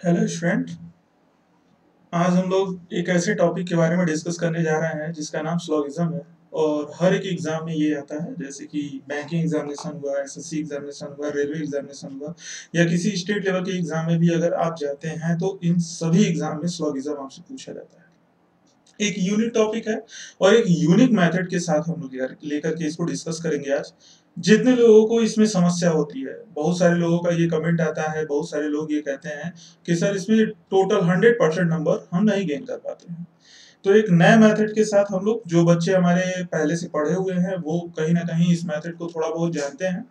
Hello student आज हम लोग एक ऐसे टॉपिक के बारे में डिस्कस करने जा रहे हैं, जिसका नाम स्लॉगिज्म है। और हर एक एग्ज़ाम में ये आता है, जैसे कि बैंकिंग एग्जामिनेशन हुआ एसएससी एग्जामिनेशन हुआ रेलवे एग्जामिनेशन हुआ, या किसी स्टेट लेवल के एग्ज़ाम में भी अगर आप जाते हैं तो इन सभी एग्ज़ाम में स्लॉगिज्म आपसे पूछा जाता है। एक यूनिक टॉपिक है, और एक यूनिक मेथड के साथ हम लोग लेकर के इसको डिस्कस करेंगे आज। जितने लोगों को इसमें समस्या होती है, बहुत सारे लोगों का ये कमेंट आता है, बहुत सारे लोग ये कहते हैं कि सर इसमें टोटल हंड्रेड परसेंट नंबर हम नहीं गेन कर पाते हैं। तो एक नए मेथड के साथ हम लोग, जो बच्चे हमारे पहले से पढ़े हुए हैं, वो कहीं ना कहीं इस मेथड को थोड़ा बहुत जानते हैं।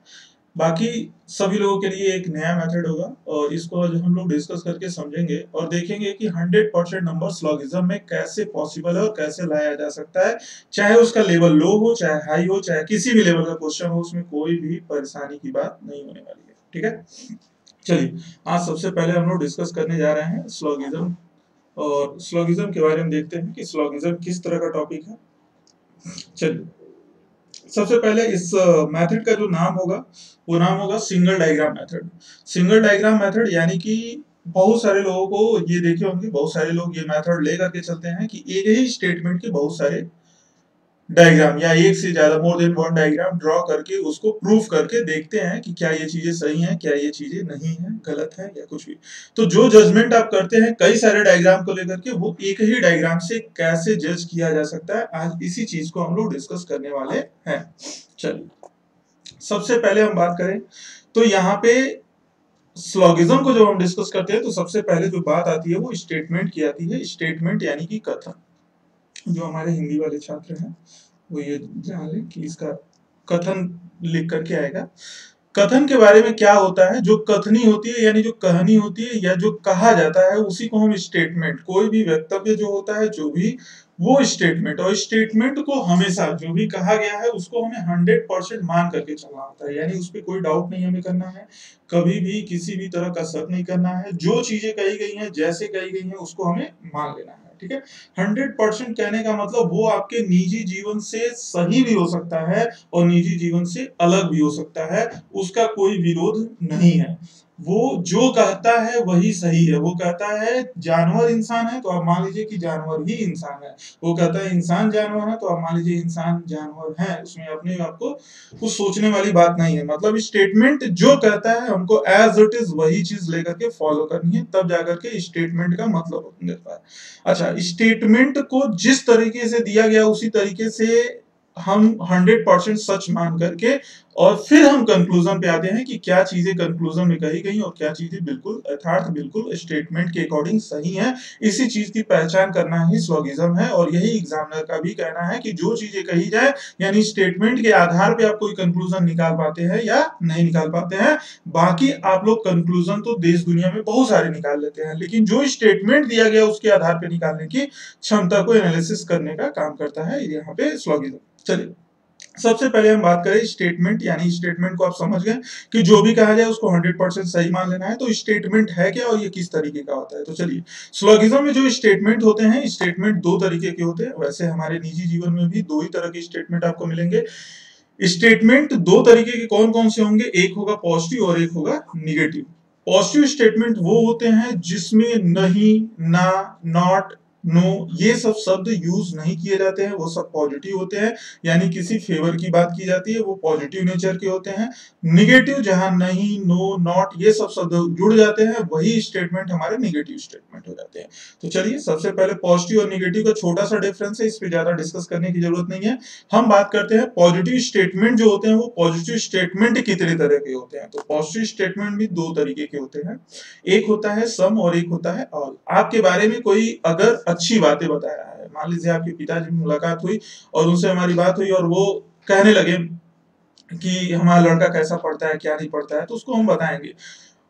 बाकी सभी लोगों के लिए एक नया मेथड होगा और इसको आज हम लोग डिस्कस करके समझेंगे और देखेंगे कि 100 परसेंट नंबर स्लॉगिज्म में कैसे पॉसिबल है और कैसे लाया जा सकता है। चाहे उसका लेवल लो हो, चाहे हाई हो, चाहे किसी भी लेवल का क्वेश्चन हो, उसमें कोई भी परेशानी की बात नहीं होने वाली है। ठीक है? चलिए, आज सबसे पहले हम लोग डिस्कस करने जा रहे हैं स्लॉगिज्म और स्लॉगिज्म के बारे में देखते हैं कि स्लॉगिज्म किस तरह का टॉपिक है। चलिए। सबसे पहले इस मेथड का जो नाम होगा, वो नाम होगा single diagram method single diagram method यानी कि बहुत सारे लोगों को ये देखे होंगे, बहुत सारे लोग ये मेथड ले करके चलते हैं कि एक ही स्टेटमेंट के बहुत सारे डायग्राम या एक से ज़्यादा more than one diagram draw करके उसको प्रूफ करके देखते हैं कि क्या ये चीज़ें सही हैं, क्या ये चीज़ें नहीं है, गलत है या कुछ भी। तो जो जजमेंट आप करते हैं, कई सारे डायग्राम को लेकर के, वो एक ही डायग्राम से कैसे जज किया जा सकता है, आज इसी चीज़ को हम लोग डिस्कस करने वाले हैं। चलिए, सबसे पहले हम बात करें तो यहाँ पे स्लॉगिज्म को जब हम डिस्कस करते हैं तो सबसे पहले जो बात आती है, वो स्टेटमेंट की आती है स्टेटमेंट यानी कि कथन। जो हमारे हिंदी वाले छात्र हैं, वो ये जान लें कि इसका कथन लिख करके आएगा। कथन के बारे में क्या होता है? जो कथनी होती है, यानी जो कहानी होती है, या जो कहा जाता है, उसी को हम स्टेटमेंट कोई भी वक्तव्य जो होता है, जो भी, वो स्टेटमेंट और स्टेटमेंट को हमेशा जो भी कहा गया है, उसको हमें हंड्रेड परसेंट मान करके चलना होता है। यानी उस पर कोई डाउट नहीं हमें करना है, कभी भी किसी भी तरह का शक नहीं करना है। जो चीज़ें कही गई हैं, जैसे कही गई हैं, उसको हमें मान लेना है। ठीक है? हंड्रेड परसेंट कहने का मतलब वो आपके निजी जीवन से सही भी हो सकता है और निजी जीवन से अलग भी हो सकता है, उसका कोई विरोध नहीं है। वो जो कहता है वही सही है। वो कहता है जानवर इंसान है तो आप मान लीजिए कि जानवर ही इंसान है। वो कहता है इंसान जानवर है तो आप मान लीजिए इंसान जानवर है। उसमें अपने आपको कुछ सोचने वाली बात नहीं है। मतलब स्टेटमेंट जो कहता है हमको एज इट इज़ वही चीज़ लेकर के फॉलो करनी है, तब जाकर के स्टेटमेंट का मतलब मिलता है। अच्छा स्टेटमेंट को जिस तरीके से दिया गया, उसी तरीके से हम हंड्रेड परसेंट सच मान करके और फिर हम कंक्लूजन पे आते हैं कि क्या चीज़ें कंक्लूजन में कही गई और क्या चीज़ें बिल्कुल यथार्थ, बिल्कुल स्टेटमेंट के अकॉर्डिंग सही है। इसी चीज़ की पहचान करना ही स्लोगिज्म है और यही एग्जामिनर का भी कहना है कि जो चीज़ें कही जाए, यानी स्टेटमेंट के आधार पे आप कोई कंक्लूजन निकाल पाते हैं या नहीं निकाल पाते हैं। बाकी आप लोग कंक्लूजन तो देश दुनिया में बहुत सारे निकाल लेते हैं, लेकिन जो स्टेटमेंट दिया गया उसके आधार पर निकालने की क्षमता को एनालिसिस करने का काम करता है। यहाँ पे स्लोगिज्म चलिए। सबसे पहले हम बात करें स्टेटमेंट यानी स्टेटमेंट को आप समझ गए कि जो भी कहा जाए उसको 100 परसेंट सही मान लेना है। तो स्टेटमेंट है क्या और ये किस तरीके का होता है? तो चलिए स्लोगिज्म में जो स्टेटमेंट होते हैं स्टेटमेंट दो तरीके के होते हैं। वैसे हमारे निजी जीवन में भी दो ही तरह के स्टेटमेंट आपको मिलेंगे। स्टेटमेंट दो तरीके के कौन कौन से होंगे? एक होगा पॉजिटिव और एक होगा निगेटिव पॉजिटिव स्टेटमेंट वो होते हैं जिसमें नहीं, ना नॉट नो no, ये सब शब्द यूज़ नहीं किए जाते हैं वो सब पॉजिटिव होते हैं यानी किसी फेवर की बात की जाती है वो पॉजिटिव नेचर के होते हैं। निगेटिव जहाँ नहीं नो नॉट ये सब शब्द जुड़ जाते हैं वही स्टेटमेंट हमारे निगेटिव स्टेटमेंट हो जाते हैं। तो चलिए सबसे पहले पॉजिटिव और निगेटिव का छोटा सा डिफरेंस है इस पर ज़्यादा डिस्कस करने की ज़रूरत नहीं है। हम बात करते हैं पॉजिटिव स्टेटमेंट जो होते हैं वो पॉजिटिव स्टेटमेंट कितने तरह के होते हैं? तो पॉजिटिव स्टेटमेंट भी दो तरीके के होते हैं। एक होता है सम और एक होता है ऑल आपके बारे में कोई अगर अच्छी बातें बता रहा है। मान लीजिए आपके पिताजी मुलाकात हुई और उनसे हमारी बात हुई और वो कहने लगे कि हमारा लड़का कैसा पढ़ता है, क्या नहीं पढ़ता है तो उसको हम बताएँगे।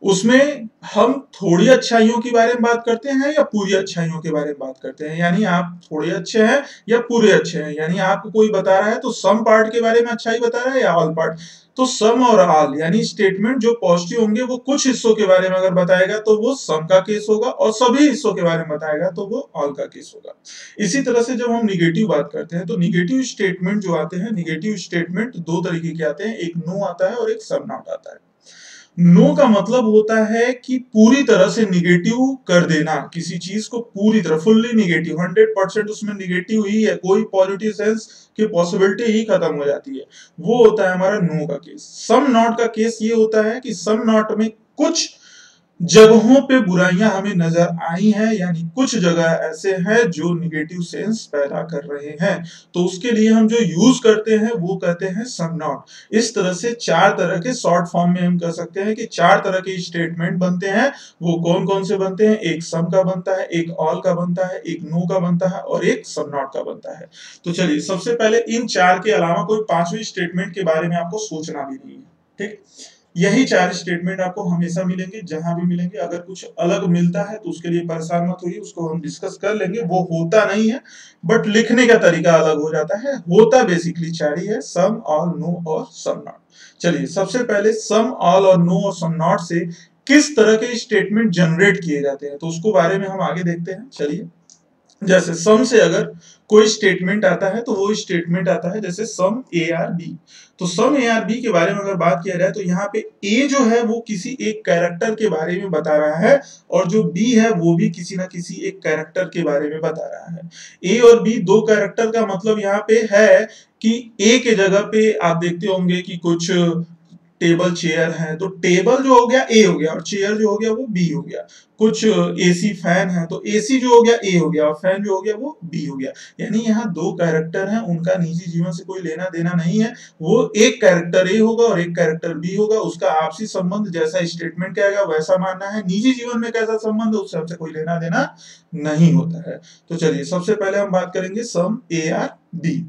उसमें हम थोड़ी अच्छाइयों के बारे में बात करते हैं या पूरी अच्छाइयों के बारे में बात करते हैं? यानी आप थोड़े अच्छे हैं या पूरे अच्छे हैं? यानी आपको कोई बता रहा है तो सम पार्ट के बारे में अच्छाई बता रहा है या ऑल पार्ट? तो सम और आल यानी स्टेटमेंट जो पॉजिटिव होंगे, वो कुछ हिस्सों के बारे में अगर बताएगा तो वो सम का केस होगा और सभी हिस्सों के बारे में बताएगा तो वो ऑल का केस होगा। इसी तरह से जब हम निगेटिव बात करते हैं तो निगेटिव स्टेटमेंट जो आते हैं निगेटिव स्टेटमेंट दो तरीके के आते हैं, एक नो आता है और एक सम नॉट आता है। नो का मतलब होता है कि पूरी तरह से निगेटिव कर देना। किसी चीज़ को पूरी तरह फुल्ली निगेटिव हंड्रेड परसेंट उसमें निगेटिव ही है। कोई पॉजिटिव सेंस की पॉसिबिलिटी ही खत्म हो जाती है। वो होता है हमारा नो का केस सम नॉट का केस ये होता है कि सम नॉट में कुछ जगहों पे बुराइयाँ हमें नज़र आई हैं, यानी कुछ जगह ऐसे हैं जो निगेटिव सेंस पैदा कर रहे हैं। तो उसके लिए हम जो यूज़ करते हैं, वो कहते हैं सम नॉट इस तरह से चार तरह के शॉर्ट फॉर्म में हम कह सकते हैं कि चार तरह के स्टेटमेंट बनते हैं। वो कौन कौन से बनते हैं? एक सम का बनता है, एक ऑल का बनता है, एक नो का बनता है और एक सम नॉट का बनता है। तो चलिए, सबसे पहले इन चार के अलावा कोई पांचवी स्टेटमेंट के बारे में आपको सोचना भी नहीं है, ठीक? यही चार स्टेटमेंट आपको हमेशा मिलेंगे, जहाँ भी मिलेंगे। अगर कुछ अलग मिलता है तो उसके लिए परेशान मत होइए, उसको हम डिस्कस कर लेंगे। वो होता नहीं है बट लिखने का तरीका अलग हो जाता है। होता बेसिकली चार ही है सम ऑल नो और सम नॉट चलिए, सबसे पहले सम ऑल और नो और सम नॉट से किस तरह के स्टेटमेंट जनरेट किए जाते हैं? तो उसको बारे में हम आगे देखते हैं। चलिए। जैसे सम से अगर कोई स्टेटमेंट आता है तो वो स्टेटमेंट आता है, जैसे सम ए आर बी तो सम ए आर बी के बारे में अगर बात किया जाए तो यहाँ पे ए जो है, वो किसी एक कैरेक्टर के बारे में बता रहा है, और जो बी है, वो भी किसी ना किसी एक कैरेक्टर के बारे में बता रहा है। ए और बी दो कैरेक्टर का मतलब यहाँ पे है कि ए के जगह पे आप देखते होंगे कि कुछ टेबल चेयर है तो टेबल जो हो गया ए हो गया और चेयर जो हो गया वो बी हो गया। कुछ एसी फ़ैन है तो एसी जो हो गया ए हो गया और फ़ैन जो हो गया वो बी हो गया। यानी यहाँ दो कैरेक्टर हैं, उनका निजी जीवन से कोई लेना देना नहीं है। वो एक कैरेक्टर ए होगा और एक कैरेक्टर बी होगा, उसका आपसी संबंध जैसा स्टेटमेंट कहेगा वैसा मानना है। निजी जीवन में कैसा संबंध उससे हमसे कोई लेना देना नहीं होता है। तो चलिए, सबसे पहले हम बात करेंगे सम ए आर बी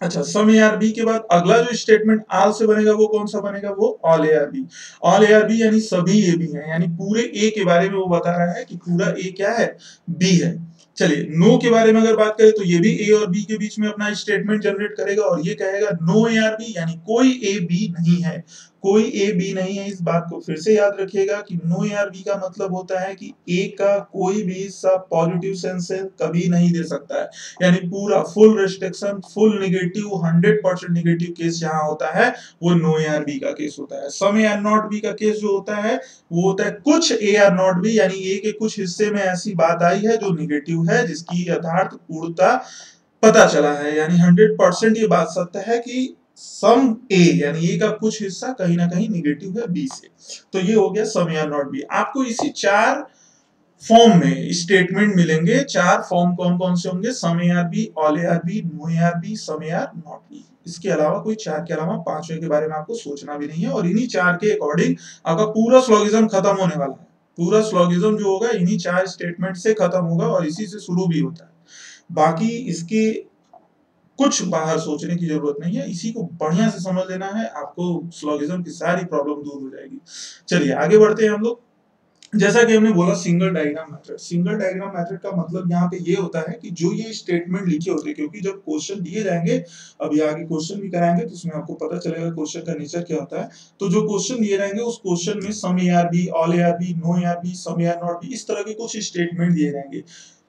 अच्छा सम ए बी के बाद अगला जो स्टेटमेंट आल से बनेगा, वो कौन सा बनेगा? वो all A are B all A are B यानी सभी ए बी है, यानी पूरे ए के बारे में वो बता रहा है कि पूरा ए क्या है? बी है। चलिए नो के बारे में अगर बात करें तो ये भी ए और बी के बीच में अपना स्टेटमेंट जनरेट करेगा और ये कहेगा नो ए आर बी यानी कोई ए बी नहीं है। कोई ए बी नहीं है, इस बात को फिर से याद रखिएगा कि नो ए आर बी का मतलब होता है कि ए का कोई भी हिस्सा पॉजिटिव सेंस कभी नहीं दे सकता है। यानी पूरा full restriction full negative hundred percent negative case जहाँ होता है, वो नो ए आर बी का केस होता है। Some A are not B का केस जो होता है, वो होता है कुछ ए आर नॉट बी यानी ए के कुछ हिस्से में ऐसी बात आई है जो निगेटिव है, जिसकी यथार्थ पूर्णता पता चला है। यानी हंड्रेड परसेंट ये बात सत्य है कि सम ए यानी ए का कुछ हिस्सा कहीं ना कहीं निगेटिव है बी से। तो ये हो गया सम या नॉट बी आपको इसी चार फॉर्म में स्टेटमेंट मिलेंगे। चार फॉर्म कौन कौन से होंगे? Some A are B all A are B no A are B some A are not B इसके अलावा कोई चार के अलावा पांचवे के बारे में आपको सोचना भी नहीं है और इन्हीं चार के अकॉर्डिंग आपका पूरा स्लोगिज्म खत्म होने वाला है। पूरा स्लोगिज्म जो होगा, इन्हीं चार स्टेटमेंट से खत्म होगा और इसी से शुरू भी होता है। बाकी इसके कुछ बाहर सोचने की ज़रूरत नहीं है। इसी को बढ़िया से समझ लेना है। आपको स्लोगिज्म की सारी प्रॉब्लम दूर हो जाएगी। चलिए, आगे बढ़ते हैं हम लोग। जैसा कि हमने बोला single diagram method single diagram method का मतलब यहाँ पे ये होता है कि जो ये स्टेटमेंट लिखे होते हैं, क्योंकि जब क्वेश्चन दिए जाएँगे अभी आगे क्वेश्चन भी कराएँगे तो उसमें आपको पता चलेगा क्वेश्चन का नेचर क्या होता है। तो जो क्वेश्चन दिए जाएँगे, उस क्वेश्चन में some A are B all A are B no A are B some A are not B इस तरह के कुछ स्टेटमेंट दिए जाएँगे।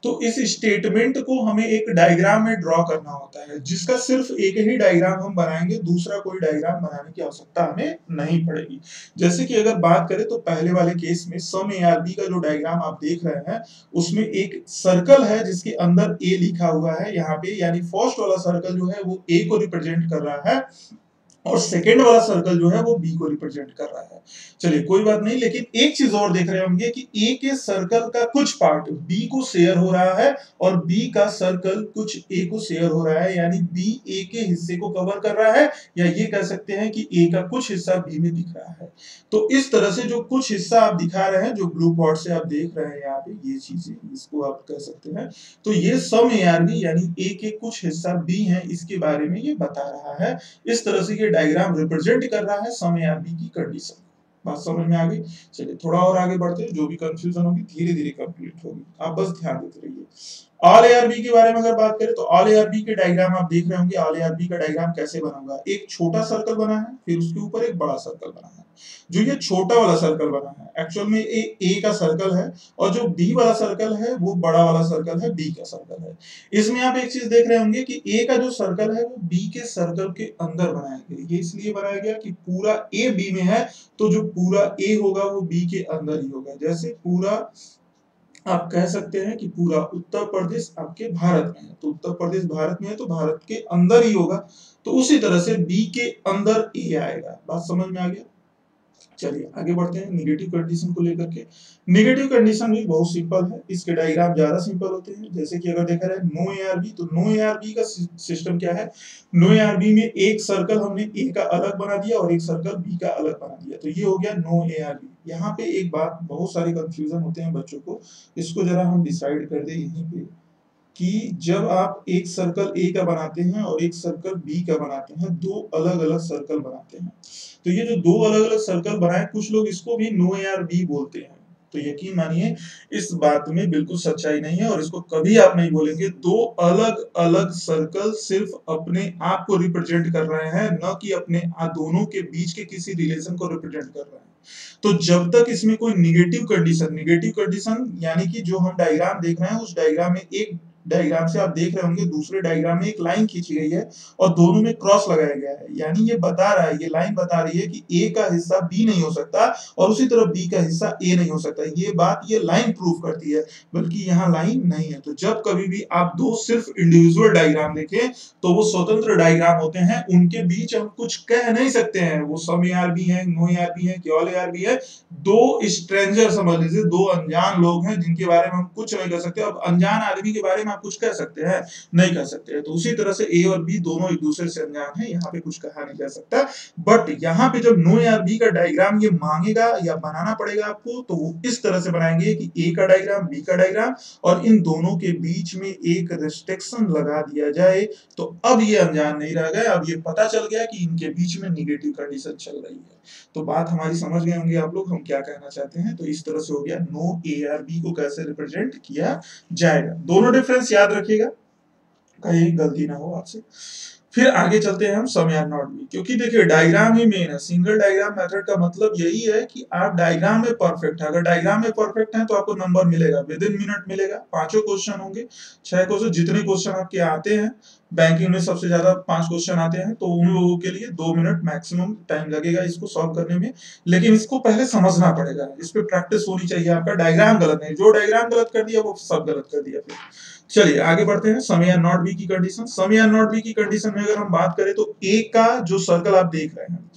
तो इस स्टेटमेंट को हमें एक डायग्राम में ड्रॉ करना होता है, जिसका सिर्फ़ एक ही डायग्राम हम बनाएँगे, दूसरा कोई डायग्राम बनाने की आवश्यकता हमें नहीं पड़ेगी। जैसे कि अगर बात करें तो पहले वाले केस में सम ए आर बी का जो डायग्राम आप देख रहे हैं, उसमें एक सर्कल है जिसके अंदर ए लिखा हुआ है यहाँ पे, यानी फ़र्स्ट वाला सर्कल जो है वो ए को रिप्रेजेंट कर रहा है। और सेकेंड वाला सर्कल जो है वो बी को रिप्रेजेंट कर रहा है। चलिए, कोई बात नहीं, लेकिन एक चीज़ और देख रहे होंगे कि ए के सर्कल का कुछ पार्ट बी को शेयर हो रहा है और बी का सर्कल कुछ ए को शेयर हो रहा है, यानी बी ए के हिस्से को कवर कर रहा है, या ये कह सकते हैं कि ए का कुछ हिस्सा बी में दिख रहा है। तो इस तरह से जो कुछ हिस्सा आप दिखा रहे हैं, जो ब्लू पॉट से आप देख रहे हैं यहाँ पे, ये चीज़ें इसको आप कह सकते हैं। तो ये सम यानी ए के कुछ हिस्सा बी है, इसके बारे में ये बता रहा है। इस तरह से ये डायग्राम रिप्रेजेंट कर रहा है समय ए की कंडीशन बात समझ में आ गई? चलिए, थोड़ा और आगे बढ़ते हैं, जो भी कंफ्यूजन होगी धीरे धीरे कंप्लीट होगी। आप बस ध्यान देते रहिए। ऑल ए आर बी के बारे में अगर बात करें तो ऑल ए आर बी के डायग्राम आप देख रहे होंगे ऑल ए आर बी का डायग्राम कैसे बना होगा एक छोटा सर्कल बना है, फिर उसके ऊपर एक बड़ा सर्कल बना है। जो ये छोटा वाला सर्कल बना है। एक्चुअल में ए ए का सर्कल है और जो बी वाला सर्कल है, वो बड़ा वाला सर्कल है बी का सर्कल है। इसमें आप एक चीज़ देख रहे होंगे कि ए का जो सर्कल है, वो बी के सर्कल के अंदर बनाया गया ये इसलिए बनाया गया कि पूरा ए बी में है तो जो पूरा ए होगा, वो बी के अंदर ही होगा। जैसे पूरा, आप कह सकते हैं कि पूरा उत्तर प्रदेश आपके भारत में है। तो उत्तर प्रदेश भारत में है तो भारत के अंदर ही होगा। तो उसी तरह से बी के अंदर ए आएगा। बात समझ में आ गया? चलिए, आगे बढ़ते हैं निगेटिव कंडीशन को लेकर के। निगेटिव कंडीशन भी बहुत सिंपल है। इसके डायग्राम ज़्यादा सिंपल होते हैं। जैसे कि अगर देखा जाए नो एआरबी तो नो एआरबी का सिस्टम क्या है? नो एआरबी में एक सर्कल हमने ए का अलग बना दिया और एक सर्कल बी का अलग बना दिया। तो ये हो गया नो एआरबी यहाँ पे एक बात, बहुत सारे कंफ्यूजन होते हैं बच्चों को। इसको जरा हम डिसाइड कर दे, यहीं पे। कि जब आप एक सर्कल ए का बनाते हैं और एक सर्कल बी का बनाते हैं, दो अलग अलग सर्कल बनाते हैं। तो ये जो दो अलग अलग सर्कल बनाए, कुछ लोग इसको भी नो आर बी बोलते हैं। तो यकीन मानिए, इस बात में बिल्कुल सच्चाई नहीं है और इसको कभी आप नहीं बोलेंगे। दो अलग अलग सर्कल सिर्फ़ अपने आप को रिप्रेजेंट कर रहे हैं, न कि अपने दोनों के बीच के किसी रिलेशन को रिप्रेजेंट कर रहे हैं। तो जब तक इसमें कोई निगेटिव कंडीशन निगेटिव कंडीशन यानी कि जो हम डायग्राम देख रहे हैं, उस डायग्राम में एक डायग्राम से आप देख रहे होंगे, दूसरे डायग्राम में एक लाइन खींची गई है और दोनों में क्रॉस लगाया गया है। यानी ये बता रहा है, ये लाइन बता रही है कि ए का हिस्सा बी नहीं हो सकता और उसी तरह बी का हिस्सा ए नहीं हो सकता। ये बात ये लाइन प्रूव करती है, बल्कि यहाँ लाइन नहीं है। तो जब कभी भी आप दो सिर्फ़ इंडिविजुअल डायग्राम देखें तो वो स्वतंत्र डायग्राम होते हैं। उनके बीच हम कुछ कह नहीं सकते हैं। वो सम यार भी है नो यार भी है क्योल यार भी है। दो स्ट्रेंजर समझ लीजिए, दो अनजान लोग हैं जिनके बारे में हम कुछ नहीं कर सकते। अब अनजान आदमी के बारे में आप कुछ कह सकते हैं, नहीं कह सकते तो उसी तरह से ए और बी दोनों एक दूसरे से अनजान है, यहाँ पे कुछ कहा नहीं जा सकता। बट यहाँ पे जब नो या बी का डायग्राम ये मांगेगा या बनाना पड़ेगा आपको तो वो इस तरह से बनाएँगे कि ए का डायग्राम बी का डायग्राम और इन दोनों के बीच में एक रिस्ट्रिक्शन लगा दिया जाए। तो अब ये अनजान नहीं रह गए, अब ये पता चल गया कि इनके बीच में निगेटिव कंडीशन चल रही है। तो बात हमारी समझ गए होंगे आप लोग, हम क्या कहना चाहते हैं? तो इस तरह से हो गया, नो ए आर बी को कैसे रिप्रेजेंट किया जाएगा? दोनों डिफरेंस याद रखिएगा। कहीं गलती ना हो आपसे। फिर आगे चलते हैं हम सम या नॉट भी क्योंकि देखिए डायग्राम ही मेन है। सिंगल डायग्राम मेथड का मतलब यही है कि आप डायग्राम में परफेक्ट है। अगर डायग्राम में परफेक्ट है तो आपको नंबर मिलेगा। विद इन मिनट मिलेगा। पाँचों क्वेश्चन होंगे। छह क्वेश्चन जितने क्वेश्चन आपके आते हैं बैंकिंग में सबसे ज़्यादा पाँच क्वेश्चन आते हैं तो उन लोगों के लिए दो मिनट मैक्सिमम टाइम लगेगा इसको सॉल्व करने में। लेकिन इसको पहले समझना पड़ेगा। इस पर प्रैक्टिस होनी चाहिए आपका। डायग्राम गलत नहीं जो डायग्राम गलत कर दिया, वो सब गलत कर दिया फिर। चलिए, आगे बढ़ते हैं। समय नॉट बी की condition some A not B की कंडीशन में अगर हम बात करें तो ए का जो सर्कल आप देख रहे हैं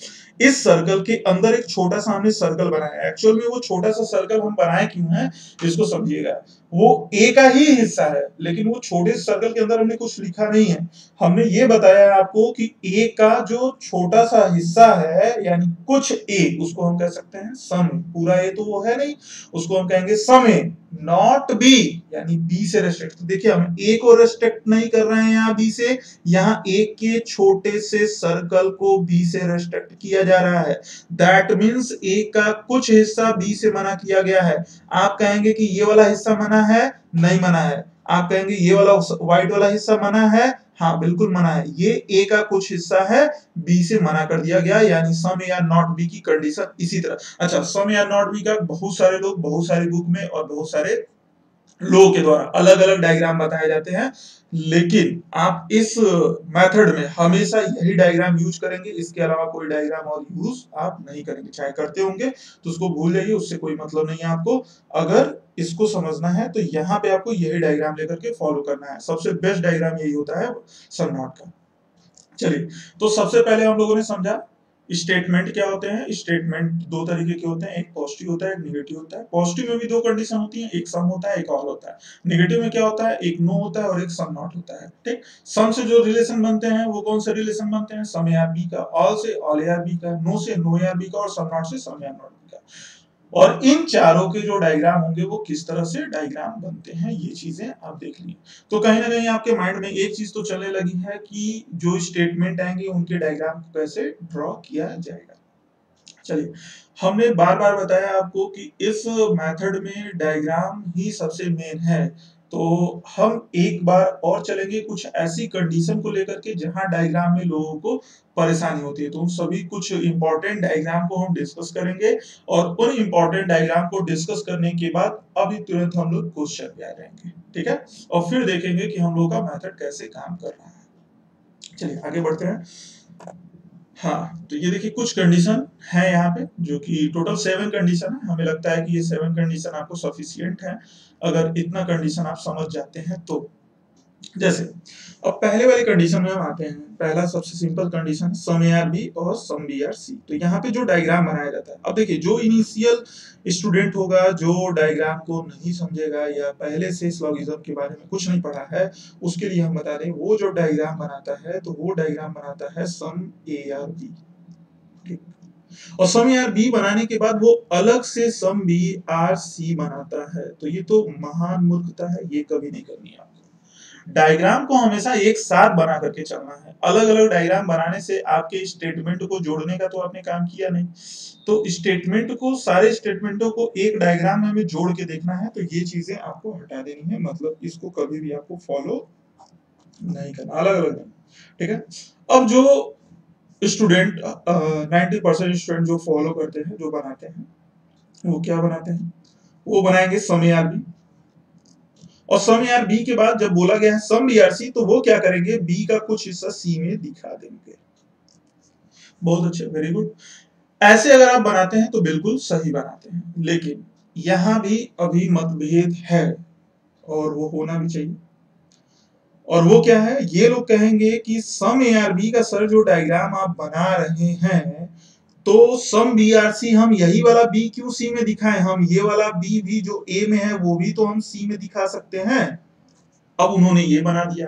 इस सर्कल के अंदर एक छोटा सा हमने सर्कल बनाया एक्चुअल में वो छोटा सा सर्कल हम बनाए क्यों है इसको समझिएगा। वो ए का ही हिस्सा है, लेकिन वो छोटे सर्कल के अंदर हमने कुछ लिखा नहीं है। हमने ये बताया आपको कि ए का जो छोटा सा हिस्सा है, यानी कुछ ए उसको हम कह सकते हैं सम पूरा ए तो वो है नहीं, उसको हम कहेंगे सम ए नॉट बी यानी बी से रेस्ट्रिक्ट तो देखिए, हम ए को रेस्ट्रिक्ट नहीं कर रहे हैं यहाँ बी से। यहाँ ए के छोटे से सर्कल को बी से रेस्ट्रिक्ट किया जा रहा है। दैट मीन्स ए का कुछ हिस्सा बी से मना किया गया है। आप कहेंगे कि ये वाला हिस्सा मना है, नहीं मना है। आप कहेंगे ये वाला व्हाइट वाला हिस्सा मना है हाँ बिल्कुल मना है। ये ए का कुछ हिस्सा है बी से मना कर दिया गया, यानी सम या नॉट बी की कंडीशन इसी तरह। अच्छा सम या नॉट बी का बहुत सारे लोग, बहुत सारे बुक में और बहुत सारे लोगों के द्वारा। अलग अलग डायग्राम बताए जाते हैं, लेकिन आप इस मेथड में हमेशा यही डायग्राम यूज़ करेंगे। इसके अलावा कोई डायग्राम और यूज़ आप नहीं करेंगे। चाहे करते होंगे तो उसको भूल जाइए, उससे कोई मतलब नहीं है आपको। अगर इसको समझना है तो यहाँ पे आपको यही डायग्राम लेकर के फॉलो करना है। सबसे बेस्ट डायग्राम यही होता है सन नॉट का। चलिए तो सबसे पहले हम लोगों ने समझा स्टेटमेंट क्या होते हैं? स्टेटमेंट दो तरीके के होते हैं। एक पॉजिटिव होता है, एक निगेटिव होता है। पॉजिटिव में भी दो कंडीशन होती है, एक सम होता है, एक ऑल होता है। निगेटिव में क्या होता है? एक नो होता है और एक सम नॉट होता है। ठीक? सम से जो रिलेशन बनते हैं, वो कौन से रिलेशन बनते हैं? सम या बी का। ऑल से ऑल या बी का नो से नो या बी का और सम नॉट से सम या नॉट बी का। और इन चारों के जो डायग्राम होंगे, वो किस तरह से डायग्राम बनते हैं, ये चीज़ें आप देख लीजिए तो कहीं ना कहीं आपके माइंड में एक चीज़ तो चलने लगी है कि जो स्टेटमेंट आएँगे, उनके डायग्राम को कैसे ड्रॉ किया जाएगा। चलिए, हमने बार बार बताया आपको कि इस मेथड में डायग्राम ही सबसे मेन है। तो हम एक बार और चलेंगे कुछ ऐसी कंडीशन को लेकर के जहाँ डायग्राम में लोगों को परेशानी होती है। तो उन सभी कुछ इंपॉर्टेंट डायग्राम को हम डिस्कस करेंगे और उन इंपॉर्टेंट डायग्राम को डिस्कस करने के बाद अभी तुरंत हम लोग क्वेश्चन पे आ जाएँगे। ठीक है? और फिर देखेंगे कि हम लोग का मेथड कैसे काम कर रहा है। चलिए, आगे बढ़ते हैं। हाँ तो ये देखिए कुछ कंडीशन है यहाँ पे, जो कि टोटल सेवन कंडीशन है। हमें लगता है कि ये सेवन कंडीशन आपको सफिशियंट है। अगर इतना कंडीशन आप समझ जाते हैं तो। जैसे, अब पहले वाली कंडीशन में हम आते हैं। पहला सबसे simple condition some are B और सम बी आर सी तो यहाँ पे जो डायग्राम बनाया जाता है, अब देखिए, जो इनिशियल स्टूडेंट होगा, जो डायग्राम को नहीं समझेगा या पहले से स्लॉगिज्म के बारे में कुछ नहीं पढ़ा है, उसके लिए हम बता दें, वो जो डायग्राम बनाता है तो वो डायग्राम बनाता है सम ए आर बी और सम आर बी बनाने के बाद वो अलग से सम बी आर सी बनाता है। तो ये तो महान मूर्खता है, ये कभी नहीं करनी आपको डायग्राम को हमेशा एक साथ बना करके चलना है। अलग अलग डायग्राम बनाने से आपके स्टेटमेंट को जोड़ने का तो आपने काम किया नहीं। तो स्टेटमेंट को, सारे स्टेटमेंटों को एक डायग्राम में हमें जोड़ के देखना है तो ये चीज़ें आपको हटा देनी है। मतलब इसको कभी भी आपको फॉलो नहीं करना। अलग अलग ठीक है? अब जो स्टूडेंट नाइन्टी परसेंट स्टूडेंट जो फॉलो करते हैं, जो बनाते हैं, वो क्या बनाते हैं? वो बनाएँगे समय भी। और सम यार बी के बाद जब बोला गया है, सम बी सी तो वो क्या करेंगे? बी का कुछ हिस्सा सी में दिखा देंगे। बहुत अच्छे वेरी गुड ऐसे अगर आप बनाते हैं तो बिल्कुल सही बनाते हैं। लेकिन यहाँ भी अभी मतभेद है, और वो होना भी चाहिए। और वो क्या है? ये लोग कहेंगे कि सम ए आर बी का सर जो डायग्राम आप बना रहे हैं तो सम बी आर सी हम यही वाला बी क्यों सी में दिखाएँ? हम ये वाला बी भी जो ए में है, वो भी तो हम सी में दिखा सकते हैं। अब उन्होंने ये बना दिया।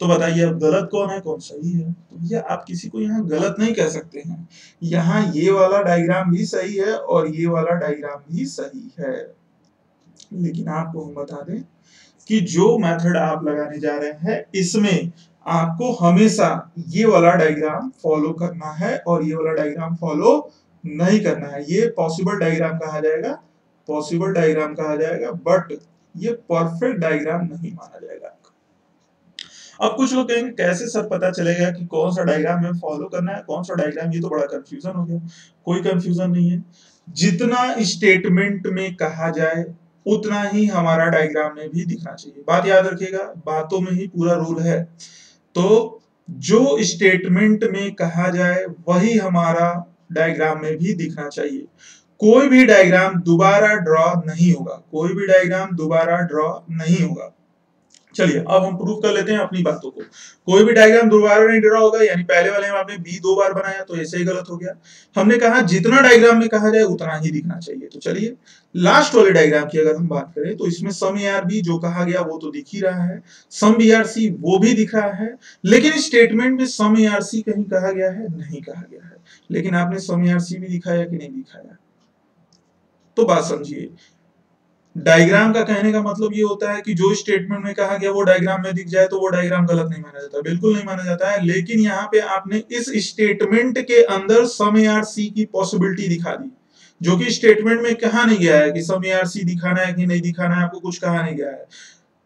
तो बताइए, अब गलत कौन है? कौन सही है? तो भैया, आप किसी को यहाँ गलत नहीं कह सकते हैं। यहाँ ये वाला डायग्राम भी सही है और ये वाला डायग्राम भी सही है। लेकिन आपको हम बता दें कि जो मेथड आप लगाने जा रहे हैं, इसमें आपको हमेशा ये वाला डायग्राम फॉलो करना है और ये वाला डायग्राम फॉलो नहीं करना है। ये पॉसिबल डायग्राम कहा जाएगा पॉसिबल डायग्राम कहा जाएगा बट ये परफेक्ट डायग्राम नहीं माना जाएगा। अब कुछ लोग कहेंगे, कैसे सर पता चलेगा कि कौन सा डायग्राम में फॉलो करना है? कौन सा डायग्राम ये तो बड़ा कंफ्यूजन हो गया। कोई कंफ्यूजन नहीं है। जितना स्टेटमेंट में कहा जाए, उतना ही हमारा डायग्राम में भी दिखना चाहिए। बात याद रखिएगा, बातों में ही पूरा रूल है। तो जो स्टेटमेंट में कहा जाए, वही हमारा डायग्राम में भी दिखना चाहिए। कोई भी डायग्राम दोबारा ड्रॉ नहीं होगा। कोई भी डायग्राम दोबारा ड्रॉ नहीं होगा। चलिए, अब हम प्रूव कर लेते हैं अपनी बातों को। कोई भी डायग्राम दोबारा नहीं ड्रा होगा, यानी पहले वाले में आपने बी दो बार बनाया तो ऐसे ही गलत हो गया। हमने कहा, जितना डायग्राम में कहा जाए, उतना ही दिखना चाहिए। तो चलिए लास्ट वाले डायग्राम की अगर हम बात करें तो इसमें सम आर बी जो कहा गया, वो तो दिख ही रहा है। सम बी आर सी वो भी दिख रहा है, लेकिन स्टेटमेंट में सम ए आर सी कहीं कहा गया है, नहीं कहा गया है। लेकिन आपने सम आर सी भी दिखाया कि नहीं दिखाया? तो बात समझिए डायग्राम का कहने का मतलब ये होता है कि जो स्टेटमेंट में कहा गया वो डायग्राम में दिख जाए तो वो डायग्राम गलत नहीं माना जाता, बिल्कुल नहीं माना जाता है। लेकिन यहाँ पे आपने इस स्टेटमेंट के अंदर सम आर सी की पॉसिबिलिटी दिखा दी, जो कि स्टेटमेंट में कहा नहीं गया है कि सम आर सी दिखाना है कि नहीं दिखाना है, आपको कुछ कहा नहीं गया है।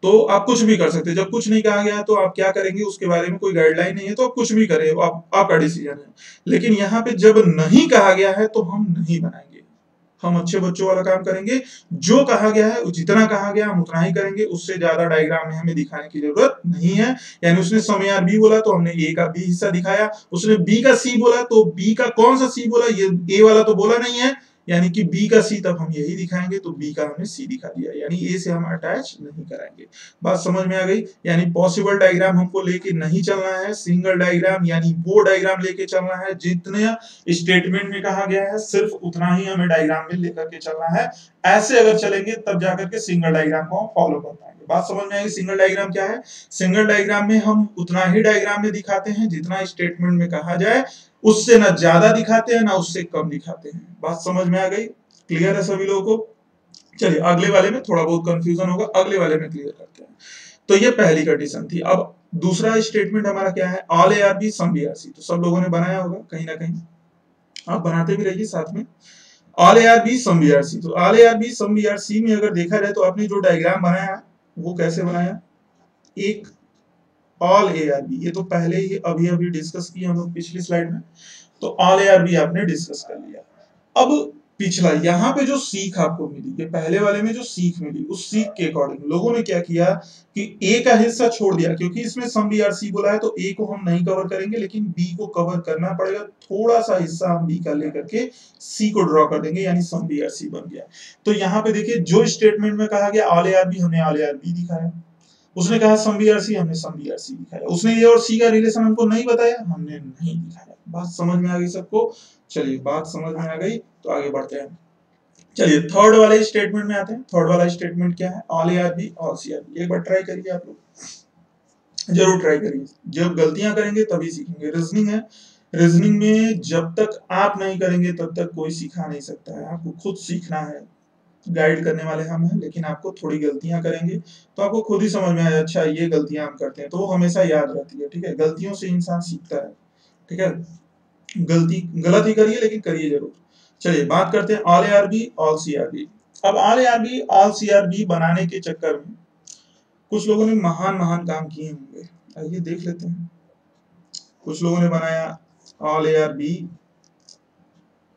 तो आप कुछ भी कर सकते जब कुछ नहीं कहा गया तो आप क्या करेंगे? उसके बारे में कोई गाइडलाइन नहीं है तो आप कुछ भी करें आप, आपका डिसीज़न है। लेकिन यहाँ पे जब नहीं कहा गया है तो हम नहीं बनाएँगे। हम अच्छे बच्चों वाला काम करेंगे। जो कहा गया है जितना कहा गया, हम उतना ही करेंगे। उससे ज़्यादा डायग्राम में हमें दिखाने की ज़रूरत नहीं है। यानी उसने समय बी बोला तो हमने ए का बी हिस्सा दिखाया। उसने बी का सी बोला तो बी का कौन सा सी बोला? ये ए वाला तो बोला नहीं है। यानी कि बी का सी तब हम यही दिखाएँगे तो बी का हमने सी दिखा दिया। यानी ए से हम अटैच नहीं कराएँगे। बात समझ में आ गई? यानी पॉसिबल डायग्राम हमको लेके नहीं चलना है सिंगल डायग्राम यानी वो डायग्राम लेके चलना है, जितने स्टेटमेंट में कहा गया है, सिर्फ़ उतना ही हमें डायग्राम में लेकर के चलना है। ऐसे अगर चलेंगे, तब जाकर के सिंगल डायग्राम को हम फॉलो कर पाएँगे। बात समझ में आएगी सिंगल डायग्राम क्या है? सिंगल डायग्राम में हम उतना ही डायग्राम में दिखाते हैं, जितना स्टेटमेंट में कहा जाए उससे ना ज़्यादा दिखाते हैं, ना उससे कम दिखाते हैं। बात समझ में आ गई? क्लियर है सभी लोगों को? चलिए, अगले वाले में थोड़ा बहुत कंफ्यूजन होगा, अगले वाले में क्लियर करते हैं। तो ये पहली कंडीशन थी। अब दूसरा स्टेटमेंट हमारा क्या है? All A are B some B are C तो सब लोगों ने बनाया होगा, कहीं ना कहीं। आप बनाते भी रहिए साथ में। All A are B some B are C तो all A are B some B are C में अगर देखा जाए तो आपने जो डायग्राम बनाया, वो कैसे बनाया? एक ऑल ए आर बी ये तो पहले ही अभी अभी डिस्कस किया हम पिछली स्लाइड में। तो ऑल ए आर बी आपने डिस्कस कर लिया। अब पिछला, यहाँ पे जो सीख आपको मिली, ये पहले वाले में जो सीख मिली, उस सीख के अकॉर्डिंग लोगों ने क्या किया कि ए का हिस्सा छोड़ दिया, क्योंकि इसमें सम बी आर सी बोला है तो ए को हम नहीं कवर करेंगे, लेकिन बी को कवर करना पड़ेगा। थोड़ा सा हिस्सा हम बी का लेकर के सी को ड्रॉ कर देंगे, यानी सम बी आर सी बन गया। तो यहाँ पे देखिए, जो स्टेटमेंट में कहा गया आल ए आर बी हमने आल ए आर बी दिखाया उसने कहा, सम बी आर सी हमने सम बी आर सी दिखाया। उसने ए और सी का रिलेशन हमको नहीं बताया, हमने नहीं दिखाया। बात समझ में आ गई सबको? चलिए, बात समझ में आ गई तो आगे बढ़ते हैं। चलिए थर्ड वाले स्टेटमेंट में आते हैं। थर्ड वाला स्टेटमेंट क्या है? All A are B all C are B एक बार ट्राई करिए आप लोग। ज़रूर ट्राई करिए। जब गलतियाँ करेंगे, तभी सीखेंगे। रीजनिंग है। रीजनिंग में जब तक आप नहीं करेंगे, तब तक कोई सिखा नहीं सकता है। आपको खुद सीखना है। गाइड करने वाले हम हैं, लेकिन आपको थोड़ी गलतियाँ करेंगे। तो आपको खुद ही समझ में आया अच्छा ये गलतियाँ हम करते हैं। तो वो हमेशा याद रहती है, ठीक है? गलतियों से इंसान सीखता है, ठीक है? गलती, गलत ही करिए, लेकिन करिए ज़रूर। चलिए, बात करते हैं all A are B all C are B अब all A are B all C are B बनाने के चक्कर में कुछ लोगों ने महान महान काम किए होंगे। आइए देख लेते हैं। कुछ लोगों ने बनाया ऑल ए आर बी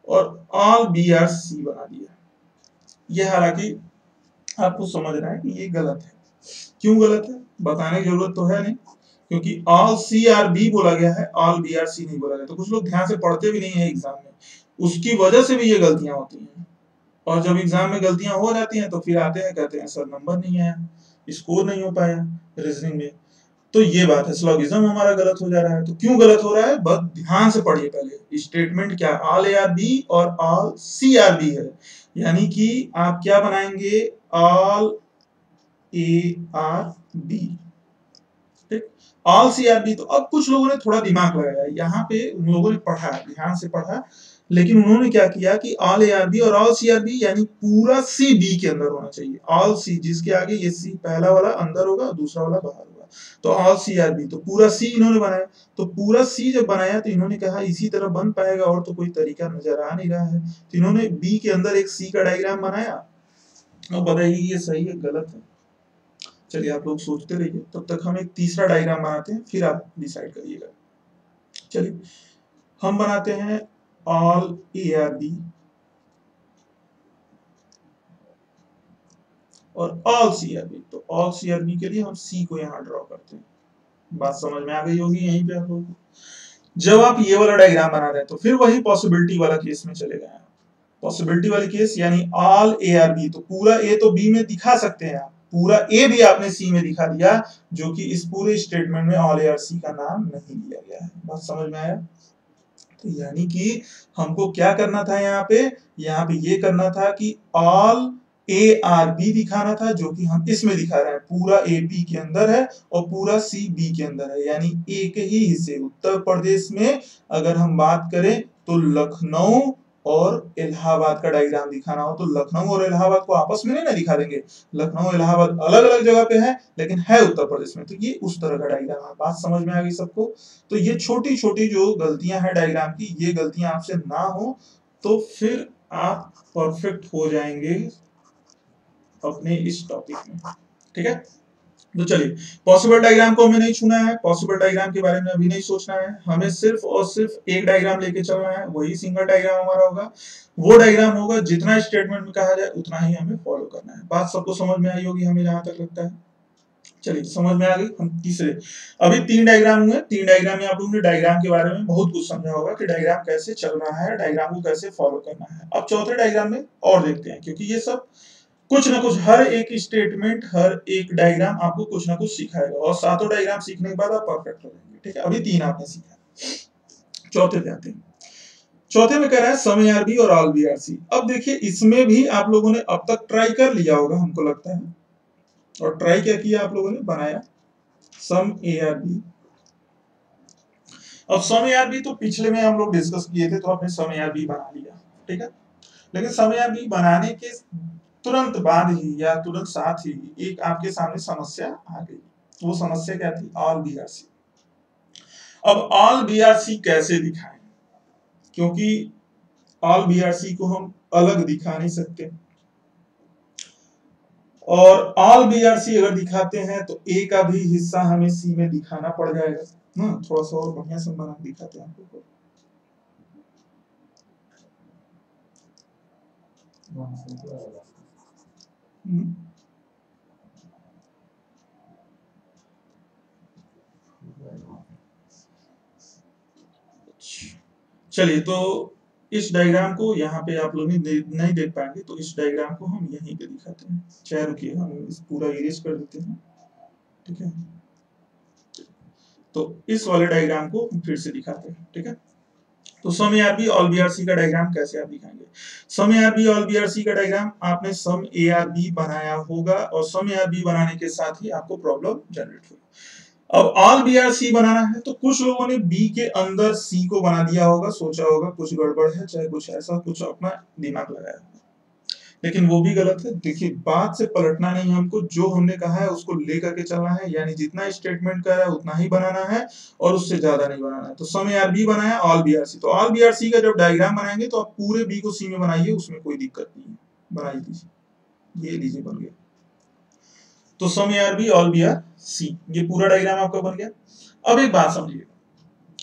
और ऑल बी आर सी बना दिया। ये हालाँकि आपको समझना है कि ये गलत है। क्यों गलत है? बताने की ज़रूरत तो है नहीं, क्योंकि ऑल सी आर बी बोला गया है ऑल बी आर सी नहीं बोला गया। तो कुछ लोग ध्यान से पढ़ते भी नहीं है एग्ज़ाम में। उसकी वजह से भी ये गलतियाँ होती हैं। और जब एग्ज़ाम में गलतियाँ हो जाती हैं तो फिर आते हैं, कहते हैं, सर नंबर नहीं आया स्कोर नहीं हो पाया रीजनिंग में। तो ये बात है स्लॉगिज्म हमारा गलत हो जा रहा है। तो क्यों गलत हो रहा है? बस ध्यान से पढ़िए पहले। स्टेटमेंट क्या? ऑल ए आर बी और ऑल सी आर बी है। यानी कि आप क्या बनाएँगे? ऑल ए आर बी ठीक? ऑल सी आर बी तो अब कुछ लोगों ने थोड़ा दिमाग लगाया। यहाँ पे उन लोगों ने पढ़ा, ध्यान से पढ़ा, लेकिन उन्होंने क्या किया कि ऑल ए आर बी और ऑल सी आर बी यानी पूरा सी बी के अंदर होना चाहिए। ऑल सी जिसके आगे ये सी पहला वाला, अंदर होगा, दूसरा वाला बाहर होगा। तो ऑल सी आर बी तो पूरा सी इन्होंने बनाया। तो पूरा सी जब बनाया तो इन्होंने कहा, इसी तरह बन पाएगा और तो कोई तरीका नज़र आ नहीं रहा है। तो इन्होंने बी के अंदर एक सी का डायग्राम बनाया। और बताइए, ये सही है, गलत है? चलिए, आप लोग सोचते रहिए। तब तक हम एक तीसरा डायग्राम बनाते हैं, फिर आप डिसाइड करिएगा। चलिए, हम बनाते हैं ऑल ए आर बी और ऑल सी आर बी तो ऑल सी आर बी के लिए हम सी को यहाँ ड्रॉ करते हैं। बात समझ में आ गई होगी, यहीं पे आप लोगों को। जब आप ये वाला डायग्राम बना रहे हैं तो फिर वही पॉसिबिलिटी वाला केस में चले गए पॉसिबिलिटी वाले केस यानी ऑल ए आर बी तो पूरा ए तो बी में दिखा सकते हैं आप। पूरा ए भी आपने सी में दिखा दिया, जो कि इस पूरे स्टेटमेंट में ऑल ए आर सी का नाम नहीं लिया गया है। बात समझ में आया? तो यानी कि हमको क्या करना था यहाँ पे? यहाँ पे ये करना था कि ऑल ए आर बी दिखाना था, जो कि हम इसमें दिखा रहे हैं। पूरा ए बी के अंदर है और पूरा सी बी के अंदर है। यानी एक ही हिस्से। उत्तर प्रदेश में अगर हम बात करें तो लखनऊ और इलाहाबाद का डायग्राम दिखाना हो तो लखनऊ और इलाहाबाद को आपस में नहीं ना दिखा देंगे। लखनऊ इलाहाबाद अलग अलग जगह पे है, लेकिन है उत्तर प्रदेश में। तो ये उस तरह का डायग्राम है। बात समझ में आ गई सबको? तो ये छोटी छोटी जो गलतियाँ हैं डायग्राम की, ये गलतियाँ आपसे ना हो तो फिर आप परफेक्ट हो जाएँगे। अपने इस टॉपिक में। ठीक है? तो चलिए पॉसिबल डायग्राम को हमें नहीं छूना है पॉसिबल डायग्राम के बारे में अभी नहीं सोचना है। हमें सिर्फ़ और सिर्फ़ एक डायग्राम लेके चलना है, वही सिंगल डायग्राम हमारा होगा। वो डायग्राम होगा, जितना स्टेटमेंट में कहा जाए, उतना ही हमें फॉलो करना है। बात सबको समझ में आई होगी, हमें जहाँ तक लगता है। चलिए, समझ में आ गई? हम तीसरे। अभी तीन डायग्राम हुए। तीन डायग्राम में आप लोगों ने डायग्राम के बारे में बहुत कुछ समझा होगा कि डायग्राम कैसे चल रहा है डायग्राम को कैसे फॉलो करना है। अब चौथे डायग्राम में और देखते हैं, क्योंकि ये सब कुछ ना कुछ, हर एक स्टेटमेंट हर एक डायग्राम आपको कुछ ना कुछ सिखाएगा। और सातों डायग्राम सीखने के बाद आप परफेक्ट हो जाएँगे, ठीक है? अभी तीन आपने सीखा। चौथे पे आते हैं। चौथे में कह रहा है सम आरबी और ऑल बी आर सी अब देखिए, इसमें भी आप लोगों ने अब तक ट्राई कर लिया होगा, हमको लगता है। और ट्राई क्या किया आप लोगों ने? बनाया। सम ए आर बी अब सम ए आर बी तो पिछले में हम लोग डिस्कस किए थे तो आपने सम ए आर बी बना लिया, ठीक है? लेकिन सम ए आर बी बनाने के तुरंत बाद ही या तुरंत साथ ही एक आपके सामने समस्या आ गई। वो समस्या क्या थी? ऑल बीआरसी अब ऑल बीआरसी कैसे दिखाएँ? क्योंकि ऑल बीआरसी को हम अलग दिखा नहीं सकते। और ऑल बी आर सी अगर दिखाते हैं तो ए का भी हिस्सा हमें सी में दिखाना पड़ जाएगा। ना थोड़ा सा और बढ़िया से बना दिखाते हैं आपको। चलिए तो इस डायग्राम को यहाँ पे आप लोग नहीं देख पाएँगे तो इस डायग्राम को हम यहीं पे दिखाते हैं। चाहे रुकिए, हम इस पूरा इरेज कर देते हैं, ठीक है? तो इस वाले डायग्राम को फिर से दिखाते हैं, ठीक है? तो some A are B all B are C का डायग्राम कैसे आप दिखाएँगे? Some A are B all B are C का डायग्राम आपने सम ए आर बी बनाया होगा और सम ए आर बी बनाने के साथ ही आपको प्रॉब्लम जनरेट होगी। अब ऑल बी आर सी बनाना है तो कुछ लोगों ने बी के अंदर सी को बना दिया होगा, सोचा होगा कुछ गड़बड़ है, चाहे कुछ ऐसा कुछ अपना दिमाग लगाया लेकिन वो भी गलत है। देखिए, बात से पलटना नहीं है हमको। जो हमने कहा है, उसको लेकर के चलना है। यानी जितना स्टेटमेंट का है, उतना ही बनाना है और उससे ज़्यादा नहीं बनाना है। तो समय आर बी बनाया ऑल बी आर सी तो ऑल बी आर सी का जब डायग्राम बनाएँगे तो आप पूरे बी को सी में बनाइए, उसमें कोई दिक्कत नहीं है। बनाई दीजिए। ये लीजिए, बन गया। तो some are B all B are C ये पूरा डायग्राम आपका बन गया। अब एक बात समझिए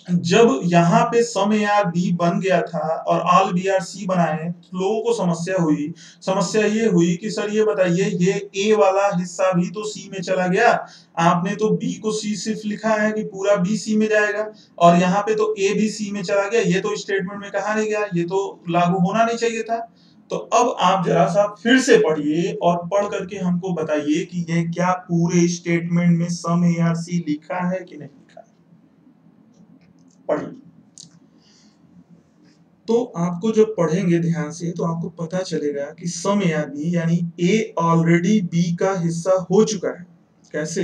जब यहाँ पे सम ए आर बी बन गया था और आल बी आर सी बनाए तो लोगों को समस्या हुई। समस्या ये हुई कि, सर, ये बताइए, ये ए वाला हिस्सा भी तो सी में चला गया। आपने तो बी को सी सिर्फ़ लिखा है कि पूरा बी सी में जाएगा और यहाँ पे तो ए भी सी में चला गया। ये तो स्टेटमेंट में कहा नहीं गया, ये तो लागू होना नहीं चाहिए था। तो अब आप जरा सा फिर से पढ़िए और पढ़ करके हमको बताइए कि ये क्या पूरे स्टेटमेंट में सम ए आर सी लिखा है कि नहीं। है तो आपको जब पढ़ेंगे ध्यान से तो आपको पता चलेगा कि सम आर बी यानी ए ऑलरेडी बी का हिस्सा हो चुका है। कैसे?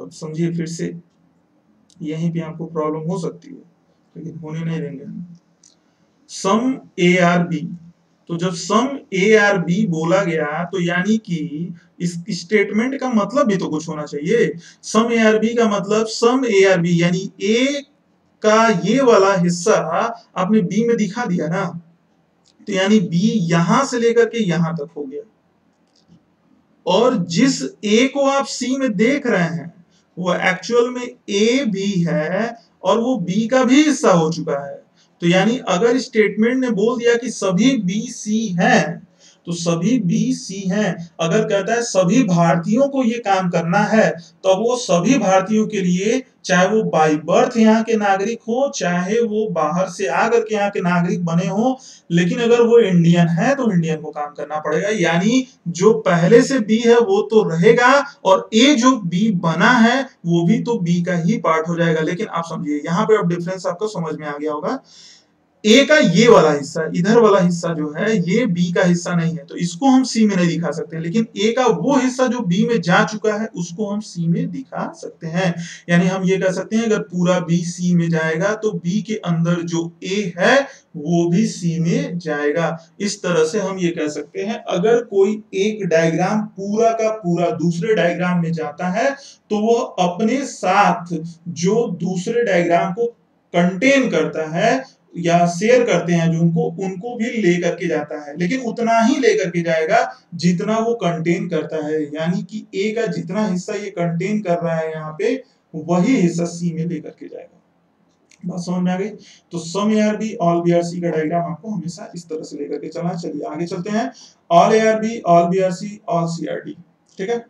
अब समझिए फिर से। यहीं पे आपको प्रॉब्लम हो सकती है, लेकिन होने नहीं देंगे। सम ए आर बी तो जब सम ए आर बी बोला गया तो यानी कि इस स्टेटमेंट का मतलब भी तो कुछ होना चाहिए। सम ए आर बी का मतलब सम ए आर बी यानी ए का ये वाला हिस्सा आपने बी में दिखा दिया ना? तो यानी बी यहाँ से लेकर के यहाँ तक हो गया। और जिस ए को आप सी में देख रहे हैं, वो एक्चुअल में ए भी है और वो बी का भी हिस्सा हो चुका है। तो यानी अगर स्टेटमेंट ने बोल दिया कि सभी बी सी हैं तो सभी बी सी हैं। अगर कहता है सभी भारतीयों को ये काम करना है तो वो सभी भारतीयों के लिए, चाहे वो बाई बर्थ यहाँ के नागरिक हो, चाहे वो बाहर से आकर के यहाँ के नागरिक बने हो, लेकिन अगर वो इंडियन है तो इंडियन को काम करना पड़ेगा। यानी जो पहले से बी है, वो तो रहेगा, और ए जो बी बना है, वो भी तो बी का ही पार्ट हो जाएगा। लेकिन आप समझिए, यहाँ पे अब डिफरेंस आपको समझ में आ गया होगा। ए का ये वाला हिस्सा, इधर वाला हिस्सा जो है, ये बी का हिस्सा नहीं है। तो इसको हम सी में नहीं दिखा सकते, लेकिन ए का वो हिस्सा जो बी में जा चुका है, उसको हम सी में दिखा सकते हैं। यानी हम ये कह सकते हैं, अगर पूरा बी सी में जाएगा तो बी के अंदर जो ए है, वो भी सी में जाएगा। इस तरह से हम ये कह सकते हैं, अगर कोई एक डायग्राम पूरा का पूरा दूसरे डायग्राम में जाता है तो वो अपने साथ जो दूसरे डायग्राम को कंटेन करता है या शेयर करते हैं जो उनको उनको भी ले करके जाता है। लेकिन उतना ही ले करके जाएगा जितना वो कंटेन करता है। यानी कि ए का जितना हिस्सा ये कंटेन कर रहा है यहाँ पे, वही हिस्सा सी में लेकर के जाएगा। बात समझ में आ गई? तो some A B all B are C का डायग्राम आपको हमेशा इस तरह से लेकर के चलना चलिए आगे चलते हैं। All A are B all B are C all C are D ठीक है?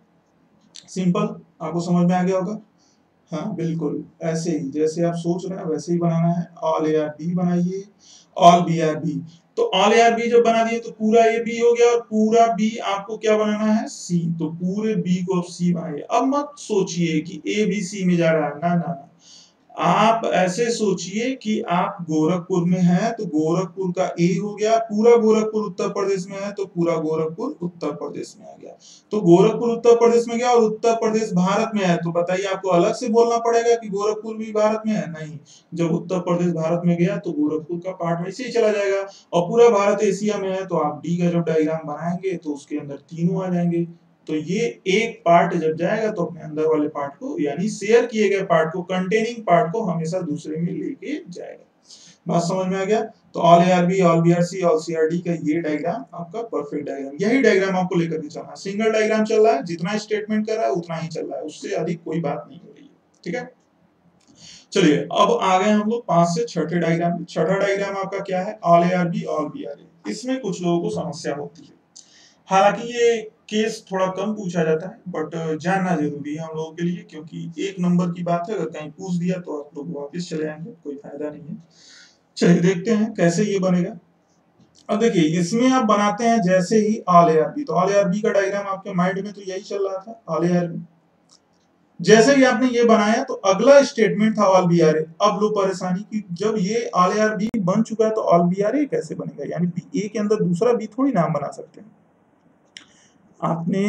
सिंपल आपको समझ में आ गया होगा? हाँ बिल्कुल। ऐसे ही, जैसे आप सोच रहे हैं, वैसे ही बनाना है। ऑल ए आर बी बनाइए। ऑल बी आर बी तो ऑल ए आर बी जब बना दिए तो पूरा ए बी हो गया और पूरा बी आपको क्या बनाना है? सी तो पूरे बी को आप सी बनाइए। अब मत सोचिए कि ए बी सी में जा रहा है। ना ना ना। आप ऐसे सोचिए कि आप गोरखपुर में हैं तो गोरखपुर का ए हो गया, पूरा गोरखपुर उत्तर प्रदेश में है तो पूरा गोरखपुर उत्तर प्रदेश में आ गया। तो गोरखपुर उत्तर प्रदेश में गया और उत्तर प्रदेश भारत में है तो बताइए आपको अलग से बोलना पड़ेगा कि गोरखपुर भी भारत में है? नहीं। जब उत्तर प्रदेश भारत में गया तो गोरखपुर का पार्ट वैसे ही चला जाएगा। और पूरा भारत एशिया में है तो आप डी का जब डायग्राम बनाएँगे तो उसके अंदर तीनों आ जाएँगे। तो ये एक पार्ट जब जाएगा तो अपने अंदर वाले पार्ट को, यानी शेयर किए गए पार्ट को कंटेनिंग पार्ट को हमेशा दूसरे में लेके जाएगा। बात समझ में आ गया? तो all A are B all B are C all C are D का ये डायग्राम आपका परफेक्ट डायग्राम यही डायग्राम आपको लेकर के चलना सिंगल डायग्राम चल रहा है, जितना स्टेटमेंट कर रहा है, उतना ही चल रहा है। उससे अधिक कोई बात नहीं हो रही है। ठीक है? चलिए, अब आ गए हम लोग पाँच से छठे डायग्राम छठा डायग्राम आपका क्या है? All A are B all B are A इसमें कुछ लोगों को समस्या होती है। हालाँकि ये केस थोड़ा कम पूछा जाता है बट जानना ज़रूरी है हम लोगों के लिए, क्योंकि एक नंबर की बात है, अगर कहीं पूछ दिया तो आप लोग वापिस चले आएँगे, कोई फ़ायदा नहीं है। चलिए देखते हैं कैसे ये बनेगा। अब देखिए, इसमें आप बनाते हैं जैसे ही आल ए तो आल बी का डायग्राम आपके माइंड में तो यही चल रहा था, आल ए जैसे ही आपने ये बनाया तो अगला स्टेटमेंट था ऑल बी आर ए अब लो परेशानी की जब ये आल बी बन चुका है तो ऑल बी आर ए कैसे बनेगा? यानी ए के अंदर दूसरा बी थोड़ी नाम बना सकते हैं। आपने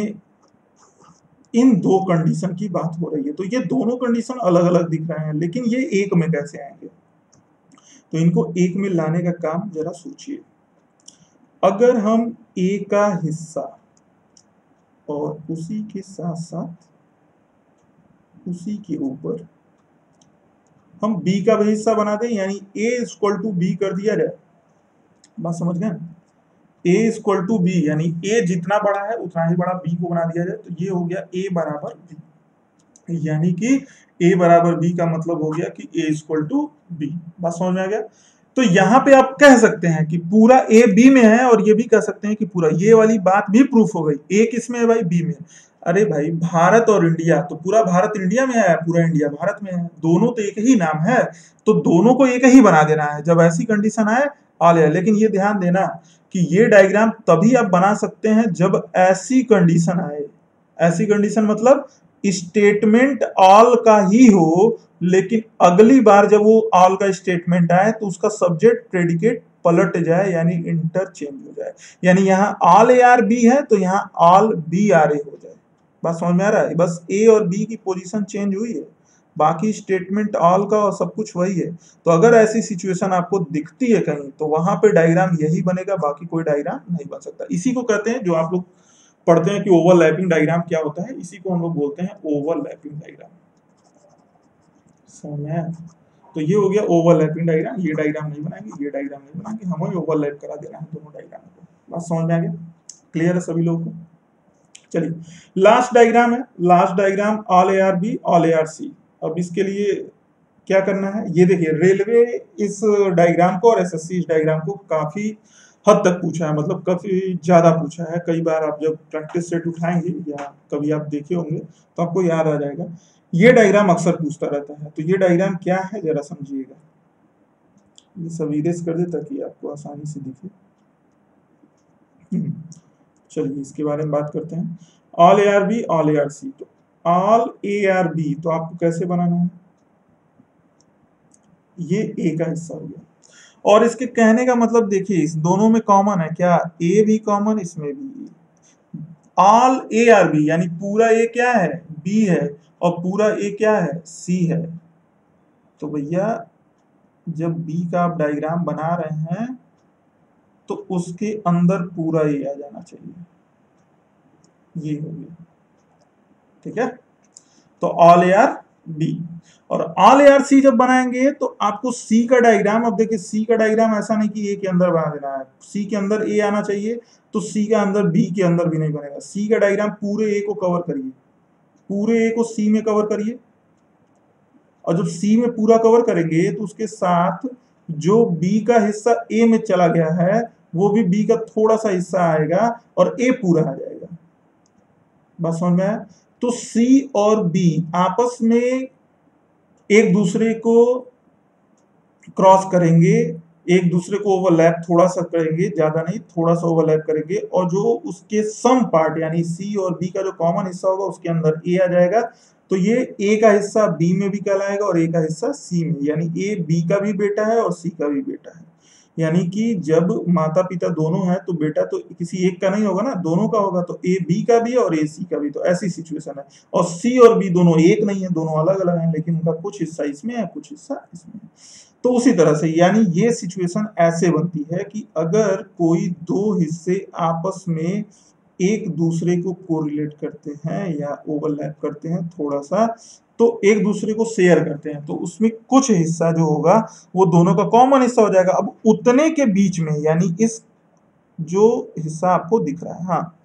इन दो कंडीशन की बात हो रही है तो ये दोनों कंडीशन अलग अलग दिख रहे हैं, लेकिन ये एक में कैसे आएँगे? तो इनको एक में लाने का काम जरा सोचिए। अगर हम ए का हिस्सा और उसी के साथ साथ उसी के ऊपर हम बी का भी हिस्सा बना दें, यानी ए इक्वल टू बी कर दिया जाए। बात समझ गए? ए इक्वल टू बी यानी ए जितना बड़ा है, उतना ही बड़ा बी को बना दिया जाए तो ये हो गया ए बराबर बी यानी कि ए बराबर बी का मतलब हो गया कि ए इक्वल टू बी बात समझ में आ गया? तो यहाँ पे आप कह सकते हैं कि पूरा ए बी में है, और ये भी कह सकते हैं कि पूरा ये वाली बात भी प्रूफ हो गई। ए किसमें है भाई? बी में। अरे भाई, भारत और इंडिया तो पूरा भारत इंडिया में है, पूरा इंडिया भारत में है। दोनों तो एक ही नाम है तो दोनों को एक ही बना देना है। जब ऐसी कंडीशन आए आ ले लेकिन ये ध्यान देना कि ये डायग्राम तभी आप बना सकते हैं जब ऐसी कंडीशन आए। ऐसी कंडीशन मतलब स्टेटमेंट ऑल का ही हो, लेकिन अगली बार जब वो ऑल का स्टेटमेंट आए तो उसका सब्जेक्ट प्रेडिकेट पलट जाए, यानी इंटरचेंज हो जाए। यानी यहाँ ऑल ए आर बी है तो यहाँ ऑल बी आर ए हो जाए। बात समझ में आ रहा है? बस ए और बी की पोजीशन चेंज हुई है। बाकी स्टेटमेंट ऑल का और सब कुछ वही है। तो अगर ऐसी सिचुएशन आपको दिखती है कहीं तो वहाँ पे डायग्राम यही बनेगा, बाकी कोई डायग्राम नहीं बन सकता। इसी को कहते हैं, जो आप लोग पढ़ते हैं कि ओवरलैपिंग डायग्राम क्या होता है, इसी को हम लोग बोलते हैं ओवरलैपिंग डायग्राम तो ये हो गया ओवरलैपिंग डायग्राम ये डायग्राम नहीं बनाएँगे, ये डायग्राम नहीं बनाएँगे, हमें ओवरलैप करा देना है दोनों डायग्राम को। बात समझ में आ गया? क्लियर है सभी लोगों को? चलिए लास्ट डायग्राम है last diagram all A are B all A are C अब इसके लिए क्या करना है? ये देखिए रेलवे इस डायग्राम को और एसएससी इस डायग्राम को काफ़ी हद तक पूछा है मतलब काफ़ी ज़्यादा पूछा है। कई बार आप जब प्रैक्टिस सेट उठाएँगे या कभी आप देखे होंगे तो आपको याद आ जाएगा। ये डायग्राम अक्सर पूछता रहता है। तो ये डायग्राम क्या है जरा समझिएगा। ये सब इरेज कर दे ताकि आपको आसानी से दिखे। हम्म, चलिए इसके बारे में बात करते हैं। All A are B all A are C तो ऑल ए आर बी तो आपको कैसे बनाना है? ये ए का हिस्सा हो गया। और इसके कहने का मतलब देखिए, इस दोनों में कॉमन है। क्या ए भी कॉमन इसमें भी ऑल ए आर बी यानी पूरा ए क्या है? बी है। और पूरा ए क्या है? सी है। तो भैया, जब बी का आप डायग्राम बना रहे हैं तो उसके अंदर पूरा ए आ जाना चाहिए। ये हो गया। ठीक है? तो ऑल ए आर बी और ऑल ए आर सी जब बनाएँगे तो आपको सी का डायग्राम अब देखिए सी का डायग्राम ऐसा नहीं कि ए के अंदर बना देना है। सी के अंदर ए आना चाहिए तो सी का अंदर बी के अंदर भी नहीं बनेगा। सी का डायग्राम पूरे ए को कवर करिए। पूरे ए को सी में कवर करिए। और जब सी में पूरा कवर करेंगे तो उसके साथ जो बी का हिस्सा ए में चला गया है, वो भी बी का थोड़ा सा हिस्सा आएगा और ए पूरा आ जाएगा। बस समझ में तो सी और बी आपस में एक दूसरे को क्रॉस करेंगे, एक दूसरे को ओवरलैप थोड़ा सा करेंगे, ज़्यादा नहीं, थोड़ा सा ओवरलैप करेंगे और जो उसके सम पार्ट यानी सी और बी का जो कॉमन हिस्सा होगा उसके अंदर ए आ जाएगा। तो ये ए का हिस्सा बी में भी कहलाएगा और ए का हिस्सा सी में, यानी ए बी का भी बेटा है और सी का भी बेटा है। यानी कि जब माता पिता दोनों हैं तो बेटा तो किसी एक का नहीं होगा ना, दोनों का होगा तो ए बी का भी और ए सी का भी तो ऐसी सिचुएशन है। और सी और बी दोनों एक नहीं है, दोनों अलग अलग हैं, लेकिन उनका कुछ हिस्सा इसमें है, कुछ हिस्सा इसमें है। तो उसी तरह से, यानी ये सिचुएशन ऐसे बनती है कि अगर कोई दो हिस्से आपस में एक दूसरे को कोरिलेट करते हैं या ओवरलैप करते हैं थोड़ा सा तो एक दूसरे को शेयर करते हैं। तो उसमें कुछ हिस्सा जो होगा, वो दोनों का कॉमन हिस्सा हो जाएगा। अब उतने के बीच में, यानी इस जो हिस्सा आपको दिख रहा है हाँ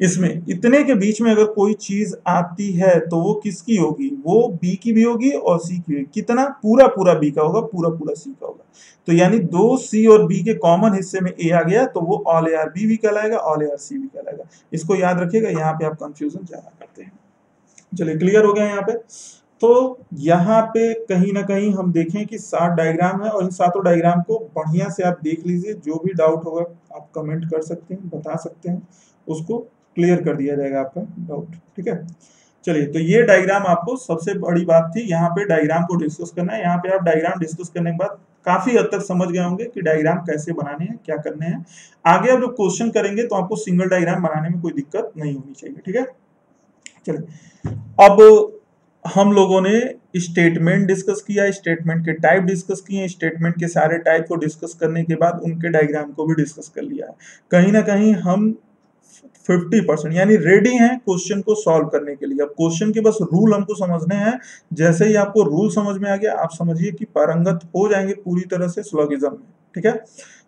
इसमें इतने के बीच में अगर कोई चीज़ आती है तो वो किसकी होगी? वो बी की भी होगी और सी की होगी कितना? पूरा पूरा बी का होगा, पूरा पूरा सी का होगा। तो यानी दो सी और बी के कॉमन हिस्से में ए आ गया तो वो ऑल ए आर बी भी कहलाएगा ऑल ए आर सी भी कहलाएगा। इसको याद रखिएगा, यहाँ पे आप कंफ्यूजन ज़्यादा करते हैं। चलिए क्लियर हो गया यहाँ पे। तो यहाँ पे कहीं ना कहीं हम देखें कि सात डायग्राम है और इन सातों डायग्राम को बढ़िया से आप देख लीजिए। जो भी डाउट होगा, आप कमेंट कर सकते हैं, बता सकते हैं। उसको क्लियर कर दिया जाएगा आपका डाउट ठीक है? चलिए तो ये डायग्राम आपको सबसे बड़ी बात थी। यहाँ पे डायग्राम को डिस्कस करना है। यहाँ पे आप डायग्राम डिस्कस करने के बाद काफ़ी हद तक समझ गए होंगे कि डायग्राम कैसे बनाने हैं, क्या करने हैं। आगे आप जब क्वेश्चन करेंगे तो आपको सिंगल डायग्राम बनाने में कोई दिक्कत नहीं होनी चाहिए, ठीक है? चलिए अब हम लोगों ने स्टेटमेंट डिस्कस किया स्टेटमेंट के टाइप डिस्कस किए स्टेटमेंट के सारे टाइप को डिस्कस करने के बाद उनके डायग्राम को भी डिस्कस कर लिया। है कहीं ना कहीं हम 50 परसेंट यानी रेडी हैं क्वेश्चन को सॉल्व करने के लिए। अब क्वेश्चन के बस रूल हमको समझने हैं। जैसे ही आपको रूल समझ में आ गया, आप समझिए कि पारंगत हो जाएँगे पूरी तरह से स्लोगिज्म में, ठीक है?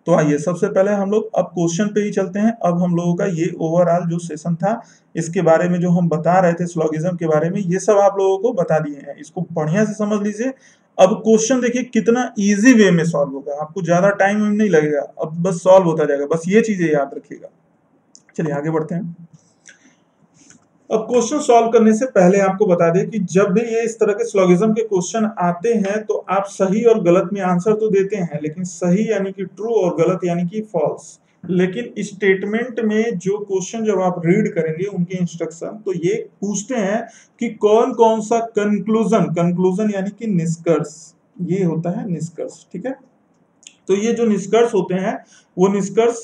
तो आइए सबसे पहले हम लोग अब क्वेश्चन पे ही चलते हैं। अब हम लोगों का ये ओवरऑल जो सेशन था, इसके बारे में जो हम बता रहे थे स्लॉगिज्म के बारे में, ये सब आप लोगों को बता दिए हैं। इसको बढ़िया से समझ लीजिए। अब क्वेश्चन देखिए कितना इजी वे में सॉल्व होगा। आपको ज़्यादा टाइम नहीं लगेगा। अब बस सॉल्व होता जाएगा। बस ये चीज़ें याद रखिएगा। चलिए आगे बढ़ते हैं। अब क्वेश्चन सॉल्व करने से पहले आपको बता दें कि जब भी ये इस तरह के स्लोगिज्म के क्वेश्चन आते हैं तो आप सही और गलत में आंसर तो देते हैं, लेकिन सही यानी कि ट्रू और गलत यानी कि फॉल्स लेकिन स्टेटमेंट में जो क्वेश्चन जब आप रीड करेंगे, उनके इंस्ट्रक्शन तो ये पूछते हैं कि कौन कौन सा कंक्लूजन कंक्लूजन यानी कि निष्कर्ष, ये होता है निष्कर्ष, ठीक है? तो ये जो निष्कर्ष होते हैं, वो निष्कर्ष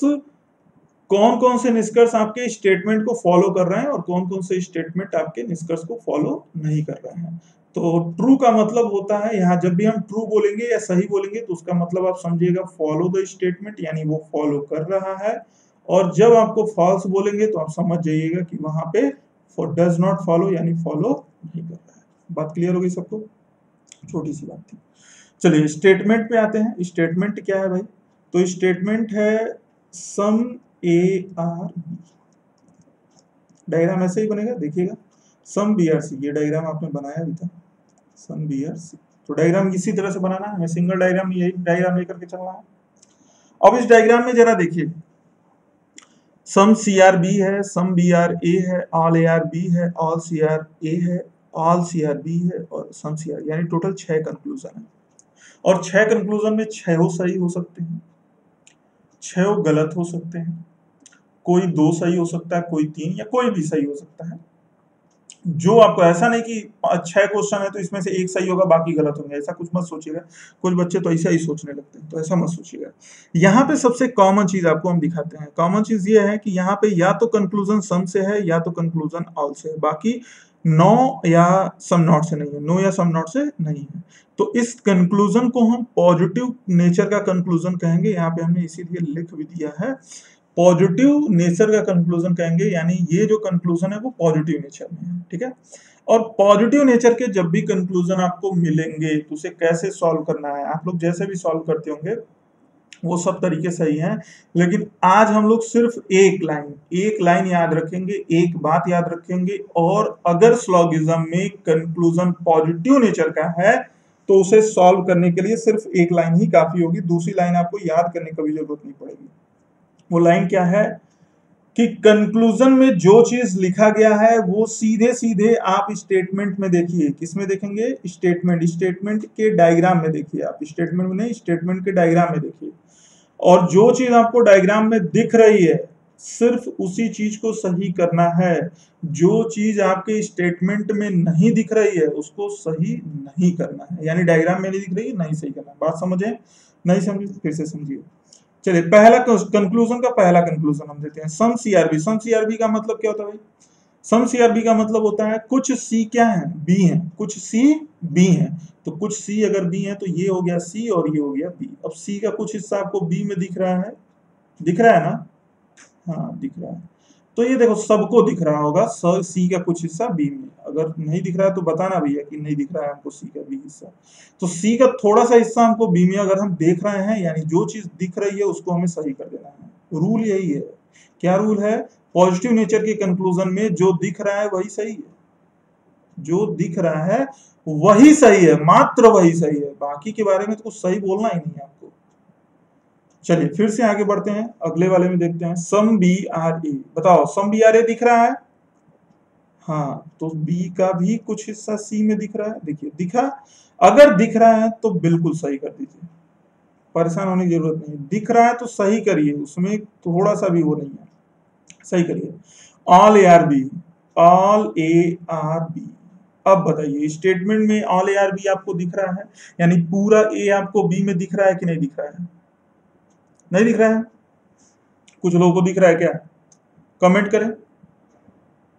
कौन कौन से निष्कर्ष आपके स्टेटमेंट को फॉलो कर रहे हैं और कौन कौन से स्टेटमेंट आपके निष्कर्ष को फॉलो नहीं कर रहे हैं? तो ट्रू का मतलब होता है, यहाँ जब भी हम ट्रू बोलेंगे या सही बोलेंगे तो उसका मतलब आप समझिएगा फॉलो द स्टेटमेंट यानी वो फॉलो कर रहा है। और जब आपको फॉल्स बोलेंगे तो आप समझ जाइएगा कि वहाँ पे फॉर डज नॉट फॉलो यानी फॉलो नहीं कर रहा है। बात क्लियर होगी सबको? छोटी सी बात थी। चलिए स्टेटमेंट पे आते हैं। स्टेटमेंट क्या है भाई? तो स्टेटमेंट है सम ए आर डायग्राम ऐसे ही बनेगा, देखिएगा। सम बी आर सी ये डायग्राम आपने बनाया भी था सम बी आर सी तो डायग्राम इसी तरह से बनाना है, हमें सिंगल डायग्राम यही डायग्राम लेकर के चलना है। अब इस डायग्राम में जरा देखिए। सम सी आर बी है सम बी आर ए है ऑल ए आर बी है ऑल सी आर ए है ऑल सी आर बी है, और सम सी आर यानी टोटल छह कंक्लूजन है। और छह कंक्लूजन में छह सही हो सकते हैं। छह गलत हो सकते हैं। कोई दो सही हो सकता है, कोई तीन, या कोई भी सही हो सकता है। जो आपको ऐसा नहीं कि छह क्वेश्चन है तो इसमें से एक सही होगा, बाकी गलत होंगे। ऐसा कुछ मत सोचिएगा। कुछ बच्चे तो ऐसा ही सोचने लगते हैं तो ऐसा मत सोचिएगा। यहाँ पे सबसे कॉमन चीज़ आपको हम दिखाते हैं। कॉमन चीज़ ये है कि यहाँ पे या तो कंक्लूजन सम से है, या तो कंक्लूजन ऑल से है। बाकी नो या सम नॉट से नहीं है। नो या सम नॉट से नहीं है। तो इस कंक्लूजन को हम पॉजिटिव नेचर का कंक्लूजन कहेंगे। यहाँ पे हमने इसीलिए लिख भी दिया है पॉजिटिव नेचर का कंक्लूजन कहेंगे, यानी ये जो कंक्लूजन है वो पॉजिटिव नेचर में है, ठीक है? और पॉजिटिव नेचर के जब भी कंक्लूजन आपको मिलेंगे तो उसे कैसे सॉल्व करना है? आप लोग जैसे भी सॉल्व करते होंगे, वो सब तरीके सही हैं, लेकिन आज हम लोग सिर्फ़ एक लाइन एक लाइन याद रखेंगे, एक बात याद रखेंगे, और अगर स्लॉगिज्म में कंक्लूजन पॉजिटिव नेचर का है तो उसे सॉल्व करने के लिए सिर्फ़ एक लाइन ही काफ़ी होगी, दूसरी लाइन आपको याद करने की ज़रूरत नहीं पड़ेगी। वो लाइन क्या है कि कंक्लूजन में जो चीज़ लिखा गया है, वो सीधे सीधे आप स्टेटमेंट में देखिए। किसमें देखेंगे? स्टेटमेंट स्टेटमेंट के डायग्राम में देखिए आप। स्टेटमेंट में नहीं स्टेटमेंट के डायग्राम में देखिए। और जो चीज़ आपको डायग्राम में दिख रही है, सिर्फ़ उसी चीज़ को सही करना है। जो चीज़ आपके स्टेटमेंट में नहीं दिख रही है, उसको सही नहीं करना है। यानी डायग्राम में नहीं दिख रही है, नहीं सही करना बात समझे? नहीं समझे? फिर से समझिए। चलिए, पहला कंक्लूजन का पहला कंक्लूजन हम देते हैं। सम सीआरबी सम सीआरबी का मतलब क्या होता है भाई? सम सीआरबी का मतलब होता है, कुछ सी क्या है? बी है। कुछ सी बी है। तो कुछ सी अगर बी है तो ये हो गया सी और ये हो गया बी अब सी का कुछ हिस्सा आपको बी में दिख रहा है। दिख रहा है ना? हाँ दिख रहा है। तो ये देखो, सबको दिख रहा होगा, सी का कुछ हिस्सा बी में। अगर नहीं दिख रहा है तो बताना भैया कि नहीं दिख रहा है हमको सी का बी हिस्सा। तो सी का थोड़ा सा हिस्सा हमको बी में अगर हम देख रहे हैं, यानी जो चीज़ दिख रही है उसको हमें सही कर देना है। रूल यही है। क्या रूल है? पॉजिटिव नेचर के कंक्लूजन में जो दिख रहा है वही सही है। जो दिख रहा है वही सही है, मात्र वही सही है। बाकी के बारे में तो कुछ सही बोलना ही नहीं है आपको। चलिए फिर से आगे बढ़ते हैं। अगले वाले में देखते हैं। सम बी आर ए बताओ सम बी आर ए दिख रहा है? हाँ तो बी का भी कुछ हिस्सा सी में दिख रहा है। देखिए, दिखा, अगर दिख रहा है तो बिल्कुल सही कर दीजिए। परेशान होने की ज़रूरत नहीं दिख रहा है तो सही करिए, उसमें थोड़ा सा भी वो नहीं है। सही करिए। All A are B all A are B अब बताइए स्टेटमेंट में ऑल ए आर बी आपको दिख रहा है? यानी पूरा ए आपको बी में दिख रहा है कि नहीं दिख रहा है? नहीं दिख रहा है? कुछ लोगों को दिख रहा है क्या? कमेंट करें।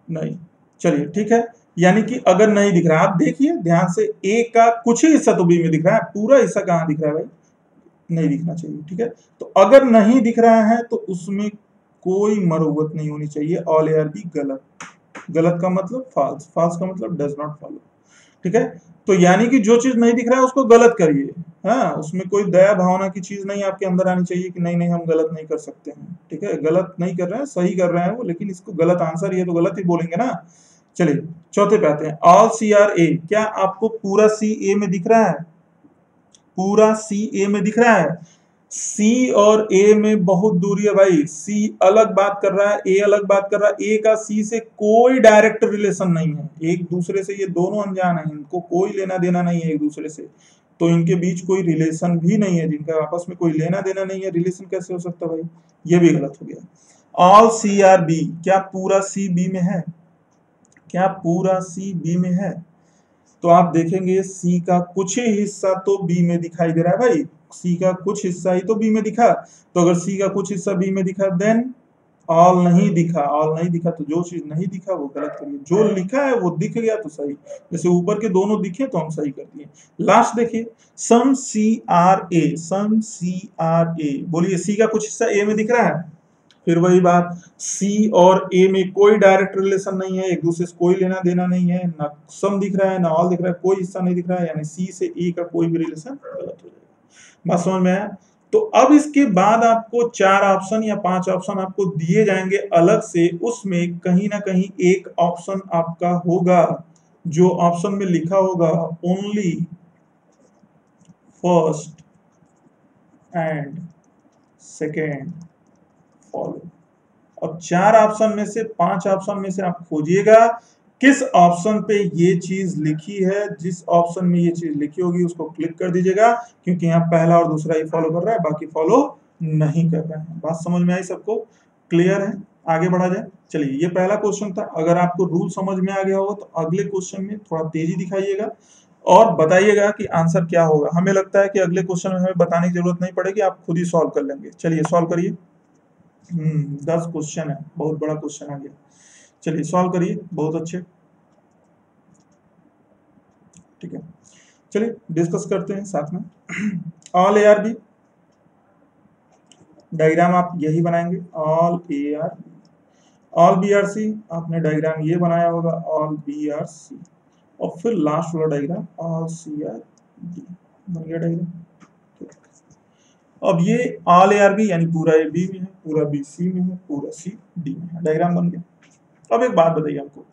नहीं। चलिए, ठीक है? यानी कि अगर नहीं दिख रहा, आप देखिए, ध्यान से ए का कुछ ही हिस्सा तो बी में दिख रहा है, पूरा हिस्सा कहाँ दिख रहा है भाई? नहीं दिखना चाहिए, ठीक है? तो अगर नहीं दिख रहा है तो उसमें कोई मरुवत नहीं होनी चाहिए ऑल एयर बी गलत। गलत का मतलब फाल्स फाल्स का मतलब डज नॉट फॉलो ठीक है? तो यानी कि जो चीज़ नहीं दिख रहा है, उसको गलत करिए। हाँ उसमें कोई दया भावना की चीज़ नहीं आपके अंदर आनी चाहिए कि नहीं नहीं, हम गलत नहीं कर सकते हैं, ठीक है? गलत नहीं कर रहे हैं, सही कर रहे हैं वो, लेकिन इसको गलत आंसर ये तो गलत ही बोलेंगे ना। चलिए, चौथे पे आते हैं। ऑल सी आर ए क्या आपको पूरा सी ए में दिख रहा है? पूरा सी ए में दिख रहा है? सी और ए में बहुत दूरी है भाई। सी अलग बात कर रहा है ए अलग बात कर रहा है। ए का सी से कोई डायरेक्ट रिलेशन नहीं है। एक दूसरे से ये दोनों अनजान है। इनको कोई लेना देना नहीं है एक दूसरे से। तो इनके बीच कोई रिलेशन भी नहीं है, जिनका आपस में कोई लेना देना नहीं है। रिलेशन कैसे हो सकता भाई? ये भी गलत हो गया। ऑल सी आर बी क्या पूरा सी बी में है? क्या पूरा सी बी में है? तो आप देखेंगे सी का कुछ ही हिस्सा तो बी में दिखाई दे रहा है भाई। सी का कुछ हिस्सा ही तो बी में दिखा। तो अगर सी का कुछ हिस्सा बी में दिखा देन ऑल नहीं दिखा। ऑल नहीं दिखा तो जो चीज़ नहीं दिखा, वो गलत करिए जो लिखा है वो दिख गया तो सही। जैसे ऊपर के दोनों दिखे तो हम सही कर दिए। लास्ट देखिए सम C are A some C are ए बोलिए, सी का कुछ हिस्सा ए में दिख रहा है? फिर वही बात सी और ए में कोई डायरेक्ट रिलेशन नहीं है, एक दूसरे से कोई लेना देना नहीं है, ना सम दिख रहा है, ना ऑल दिख रहा है, कोई हिस्सा नहीं दिख रहा है, यानी सी से ए का कोई भी रिलेशन गलत हो जाएगा। बात समझ में आया? तो अब इसके बाद आपको चार ऑप्शन या पाँच ऑप्शन आपको दिए जाएँगे अलग से, उसमें कहीं ना कहीं एक ऑप्शन आपका होगा, जो ऑप्शन में लिखा होगा only first and second follow अब चार ऑप्शन में से, पाँच ऑप्शन में से आप खोजिएगा, किस ऑप्शन पे ये चीज़ लिखी है, जिस ऑप्शन में ये चीज़ लिखी होगी, उसको क्लिक कर दीजिएगा, क्योंकि यहाँ पहला और दूसरा ही फॉलो कर रहा है, बाकी फॉलो नहीं कर रहे हैं। बात समझ में आई सबको? क्लियर है? आगे बढ़ा जाए। चलिए, ये पहला क्वेश्चन था। अगर आपको रूल समझ में आ गया होगा तो अगले क्वेश्चन में थोड़ा तेज़ी दिखाइएगा और बताइएगा कि आंसर क्या होगा। हमें लगता है कि अगले क्वेश्चन में हमें बताने की ज़रूरत नहीं पड़ेगी, आप खुद ही सॉल्व कर लेंगे। चलिए, सॉल्व करिए। हम्म दस क्वेश्चन है, बहुत बड़ा क्वेश्चन आ गया। चलिए सॉल्व करिए, बहुत अच्छे। ठीक है। चलिए डिस्कस करते हैं साथ में। All A are B diagram आप यही बनाएँगे all A are all B are C आपने डायग्राम ये बनाया होगा ऑल बी आर सी और फिर लास्ट वाला diagram all C are D बन गया डायग्राम अब ये ऑल ए आर बी यानी पूरा ए बी में है, पूरा बी सी में है, पूरा सी डी में है। डायग्राम बन गया। अब एक बात बताइए आपको।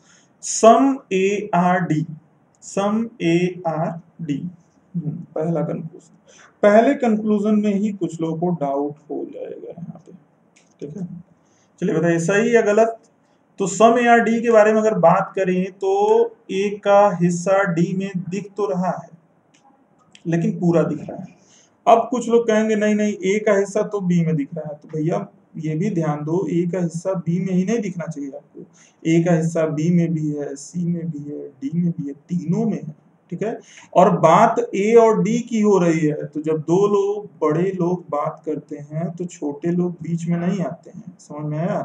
Some A are D, some A are D. पहला कंक्लूजन पहले कंक्लूजन में ही कुछ लोगों को डाउट हो जाएगा यहाँ पे। ठीक है? चलिए बताइए, सही या गलत? तो सम ए आर डी के बारे में अगर बात करें तो ए का हिस्सा डी में दिख तो रहा है, लेकिन पूरा दिख रहा है। अब कुछ लोग कहेंगे, नहीं नहीं ए का हिस्सा तो बी में दिख रहा है। तो भैया, ये भी ध्यान दो ए का हिस्सा बी में ही नहीं दिखना चाहिए आपको। ए का हिस्सा बी में भी है सी में भी है डी में भी है, तीनों में है, ठीक है? और बात ए और डी की हो रही है तो जब दो लोग, बड़े लोग बात करते हैं तो छोटे लोग बीच में नहीं आते हैं, समझ में आया?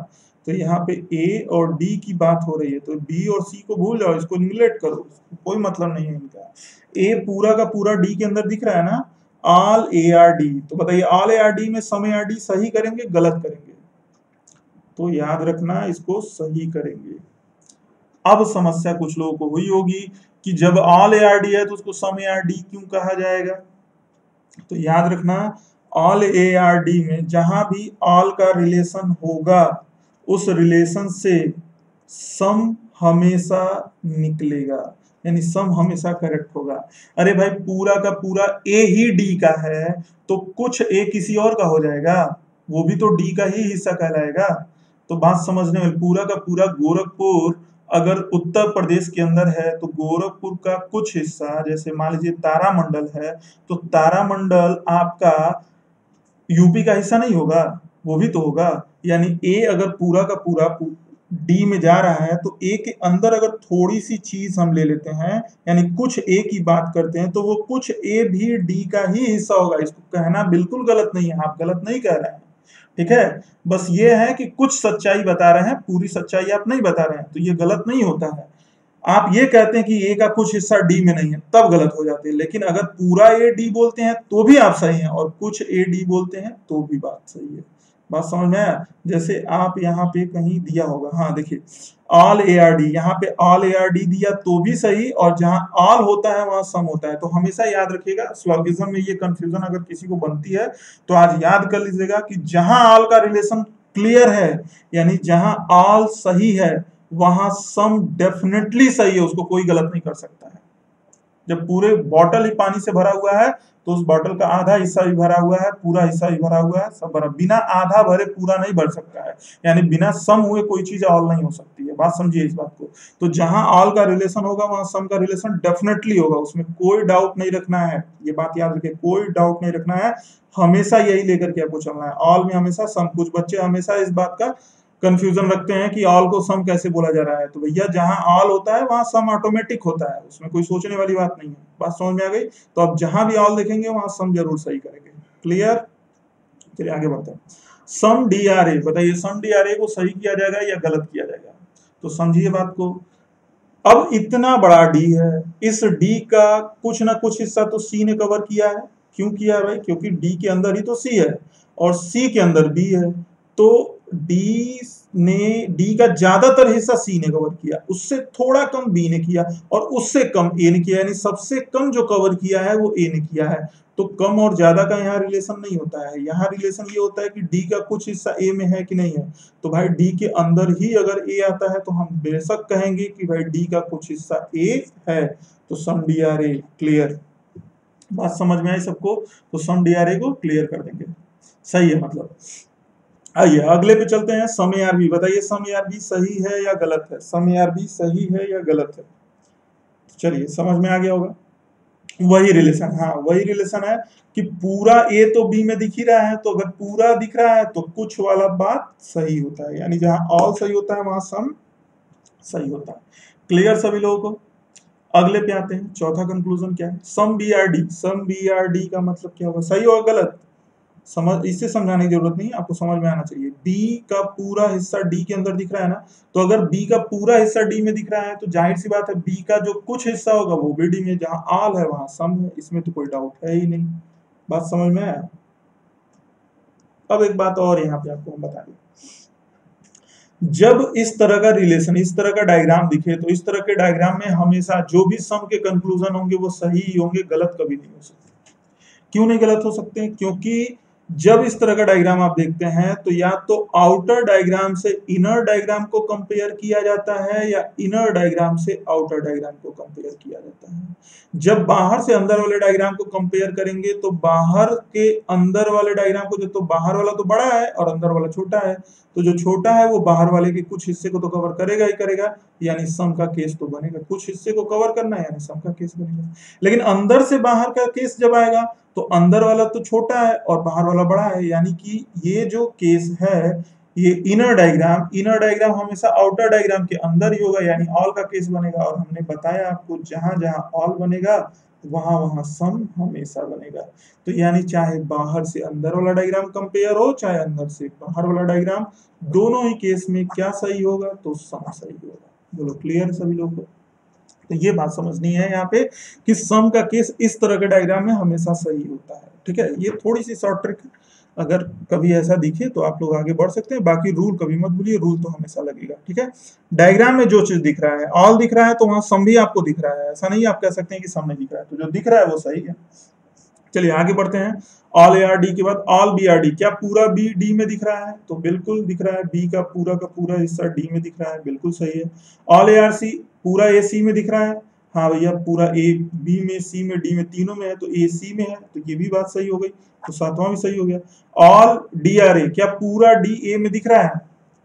तो यहाँ पे ए और डी की बात हो रही है तो बी और सी को भूल जाओ, इसको निगलेक्ट करो कोई मतलब नहीं है इनका। ए पूरा का पूरा डी के अंदर दिख रहा है ना ऑल ए आर डी तो बताइए ऑल ए आर डी में सम ए आर डी सही करेंगे, गलत करेंगे? तो याद रखना, इसको सही करेंगे। अब समस्या कुछ लोगों को हुई होगी कि जब ऑल ए आर डी है तो उसको सम ए आर डी क्यों कहा जाएगा? तो याद रखना ऑल ए आर डी में जहाँ भी ऑल का रिलेशन होगा, उस रिलेशन से सम हमेशा निकलेगा। यानी सम हमेशा करेक्ट होगा। अरे भाई, पूरा का पूरा ए ही डी का है तो कुछ ए किसी और का हो जाएगा। वो भी तो डी का ही हिस्सा कहलाएगा। तो बात समझने में पूरा का पूरा गोरखपुर अगर उत्तर प्रदेश के अंदर है तो गोरखपुर का कुछ हिस्सा, जैसे मान लीजिए तारामंडल है तो तारामंडल आपका यूपी का हिस्सा नहीं होगा, वो भी तो होगा। यानी ए अगर पूरा का पूरा डी में जा रहा है तो ए के अंदर अगर थोड़ी सी चीज़ हम ले लेते हैं, यानी कुछ ए की बात करते हैं तो वो कुछ ए भी डी का ही हिस्सा होगा। इसको कहना बिल्कुल गलत नहीं है, आप गलत नहीं कह रहे हैं। ठीक है? बस ये है कि कुछ सच्चाई बता रहे हैं, पूरी सच्चाई आप नहीं बता रहे हैं तो ये गलत नहीं होता है। आप ये कहते हैं कि ए का कुछ हिस्सा डी में नहीं है, तब गलत हो जाते हैं। लेकिन अगर पूरा ए डी बोलते हैं तो भी आप सही हैं, और कुछ ए डी बोलते हैं तो भी बात सही है। बात समझ में आया? जैसे आप यहाँ पे कहीं दिया होगा। हाँ देखिए ऑल ए आर डी यहाँ पे ऑल ए आर डी दिया तो भी सही और जहाँ ऑल होता है, वहाँ सम होता है। तो हमेशा याद रखिएगा, स्लॉगिज्म में ये कंफ्यूजन अगर किसी को बनती है तो आज याद कर लीजिएगा कि जहाँ ऑल का रिलेशन क्लियर है, यानी जहाँ ऑल सही है, वहाँ सम डेफिनेटली सही है, उसको कोई गलत नहीं कर सकता है। जब पूरे बॉटल ही पानी से भरा हुआ है तो उस बॉटल का आधा हिस्सा भी भरा हुआ है, पूरा हिस्सा भी भरा हुआ है, सब भरा। बिना आधा भरे पूरा नहीं भर सकता है। यानी बिना सम हुए कोई चीज़ ऑल नहीं हो सकती है। बात समझिए इस बात को। तो जहाँ ऑल का रिलेशन होगा, वहाँ सम का रिलेशन डेफिनेटली होगा। उसमें कोई डाउट नहीं रखना है। ये बात याद रखिए, कोई डाउट नहीं रखना है। हमेशा यही लेकर के आपको चलना है। ऑल में हमेशा सम, कुछ बच्चे हमेशा इस बात का कंफ्यूजन रखते हैं कि ऑल को सम कैसे बोला जा रहा है। तो भैया, जहाँ ऑल होता है, वहाँ सम ऑटोमेटिक होता है। उसमें कोई सोचने वाली बात नहीं है। बात समझ में आ गई? तो अब जहाँ भी ऑल देखेंगे, वहाँ सम ज़रूर सही करेंगे। क्लियर चलिए आगे बढ़ते हैं। सम डी आर ए बताइए सम डी आर ए को सही किया जाएगा या गलत किया जाएगा? तो समझिए बात को। अब इतना बड़ा डी है। इस डी का कुछ ना कुछ हिस्सा तो सी ने कवर किया है। क्यों किया है भाई? क्योंकि डी के अंदर ही तो सी है और सी के अंदर बी है। तो डी ने डी का ज़्यादातर हिस्सा सी ने कवर किया। उससे थोड़ा कम बी ने किया और उससे कम ए ने किया। यानी सबसे कम जो कवर किया है, वो ए ने किया है। तो कम और ज़्यादा का यहाँ रिलेशन नहीं होता है। यहाँ रिलेशन ये होता है कि डी का कुछ हिस्सा ए में है कि नहीं है। तो भाई डी के अंदर ही अगर ए आता है तो हम बेशक कहेंगे कि भाई डी का कुछ हिस्सा ए है। तो some D are A clear बात समझ में आई सबको? तो सम डी आर ए को क्लियर कर देंगे। सही है मतलब। आइए, अगले पे चलते हैं। समय आर भी बताइए समय आर भी सही है या गलत है? समय आर भी सही है या गलत है? चलिए, समझ में आ गया होगा। वही रिलेशन हाँ वही रिलेशन है कि पूरा ए तो बी में दिख ही रहा है तो अगर पूरा दिख रहा है तो कुछ वाला बात सही होता है। यानी जहाँ ऑल सही होता है, वहाँ सम सही होता है। क्लियर सभी लोगों को? अगले पे आते हैं। चौथा कंक्लूजन क्या है? Some B are D some B are D का मतलब क्या होगा सही होगा गलत? समझ, इससे समझाने की ज़रूरत नहीं आपको समझ में आना चाहिए। बी का पूरा हिस्सा डी के अंदर दिख रहा है ना तो अगर बी का पूरा हिस्सा डी में दिख रहा है तो ज़ाहिर सी बात है बी का जो कुछ हिस्सा होगा, वो भी डी में जहाँ आल है, वहाँ सम है, इसमें तो कोई डाउट है ही नहीं। बात समझ में आया? अब एक बात और यहाँ पे आपको हम बता दें। जब इस तरह का रिलेशन इस तरह का डायग्राम दिखे तो इस तरह के डायग्राम में हमेशा जो भी सम के कंक्लूजन होंगे, वो सही होंगे, गलत कभी नहीं हो सकते। क्यों नहीं गलत हो सकते? क्योंकि जब इस तरह का डायग्राम आप देखते हैं तो या तो आउटर डायग्राम से इनर डायग्राम को कंपेयर किया जाता है, या इनर डायग्राम से आउटर डायग्राम को कंपेयर किया जाता है। जब बाहर से अंदर वाले डायग्राम को कंपेयर करेंगे तो बाहर के अंदर वाले डायग्राम को, जो तो बाहर वाला तो बड़ा है और अंदर वाला छोटा है तो जो छोटा है वो बाहर वाले के कुछ हिस्से को तो कवर करेगा ही करेगा, यानी सम का केस तो बनेगा। कुछ हिस्से को कवर करना है, यानी सम का केस बनेगा। लेकिन अंदर से बाहर का केस जब आएगा तो अंदर वाला तो छोटा है और बाहर वाला बड़ा है, यानी कि ये जो केस है, ये इनर डायग्राम इनर डायग्राम हमेशा आउटर डायग्राम के अंदर ही होगा, यानी ऑल का केस बनेगा और हमने बताया आपको जहाँ जहाँ ऑल बनेगा, वहाँ वहाँ सम हमेशा बनेगा। तो यानी चाहे बाहर से अंदर वाला डायग्राम कंपेयर हो, चाहे अंदर से बाहर वाला डायग्राम दोनों ही केस में क्या सही होगा तो सम सही होगा। बोलो क्लियर सभी लोग को? तो ये बात समझनी है यहाँ पे कि सम का केस इस तरह के डायग्राम में हमेशा सही होता है, ठीक है? ये थोड़ी सी शॉर्ट ट्रिक अगर कभी ऐसा दिखे तो आप लोग आगे बढ़ सकते हैं, बाकी रूल कभी मत भूलिए रूल तो हमेशा लगेगा, ठीक है? डायग्राम में जो चीज़ दिख रहा है ऑल दिख रहा है तो वहाँ सम भी आपको दिख रहा है, ऐसा नहीं आप कह सकते हैं कि सम नहीं दिख रहा है तो जो दिख रहा है वो सही है। चलिए आगे बढ़ते हैं। ऑल ए आर डी के बाद ऑल बी आर डी क्या पूरा बी डी में दिख रहा है? तो बिल्कुल दिख रहा है बी का पूरा का पूरा हिस्सा डी में दिख रहा है, बिल्कुल सही है। ऑल ए आर सी पूरा ए सी में दिख रहा है। हाँ भैया, पूरा ए बी में सी में डी में, तीनों में है तो ए सी में है तो ये भी बात सही हो गई तो सातवां भी सही हो गया। ऑल डी आर ए क्या पूरा डी ए में दिख रहा है?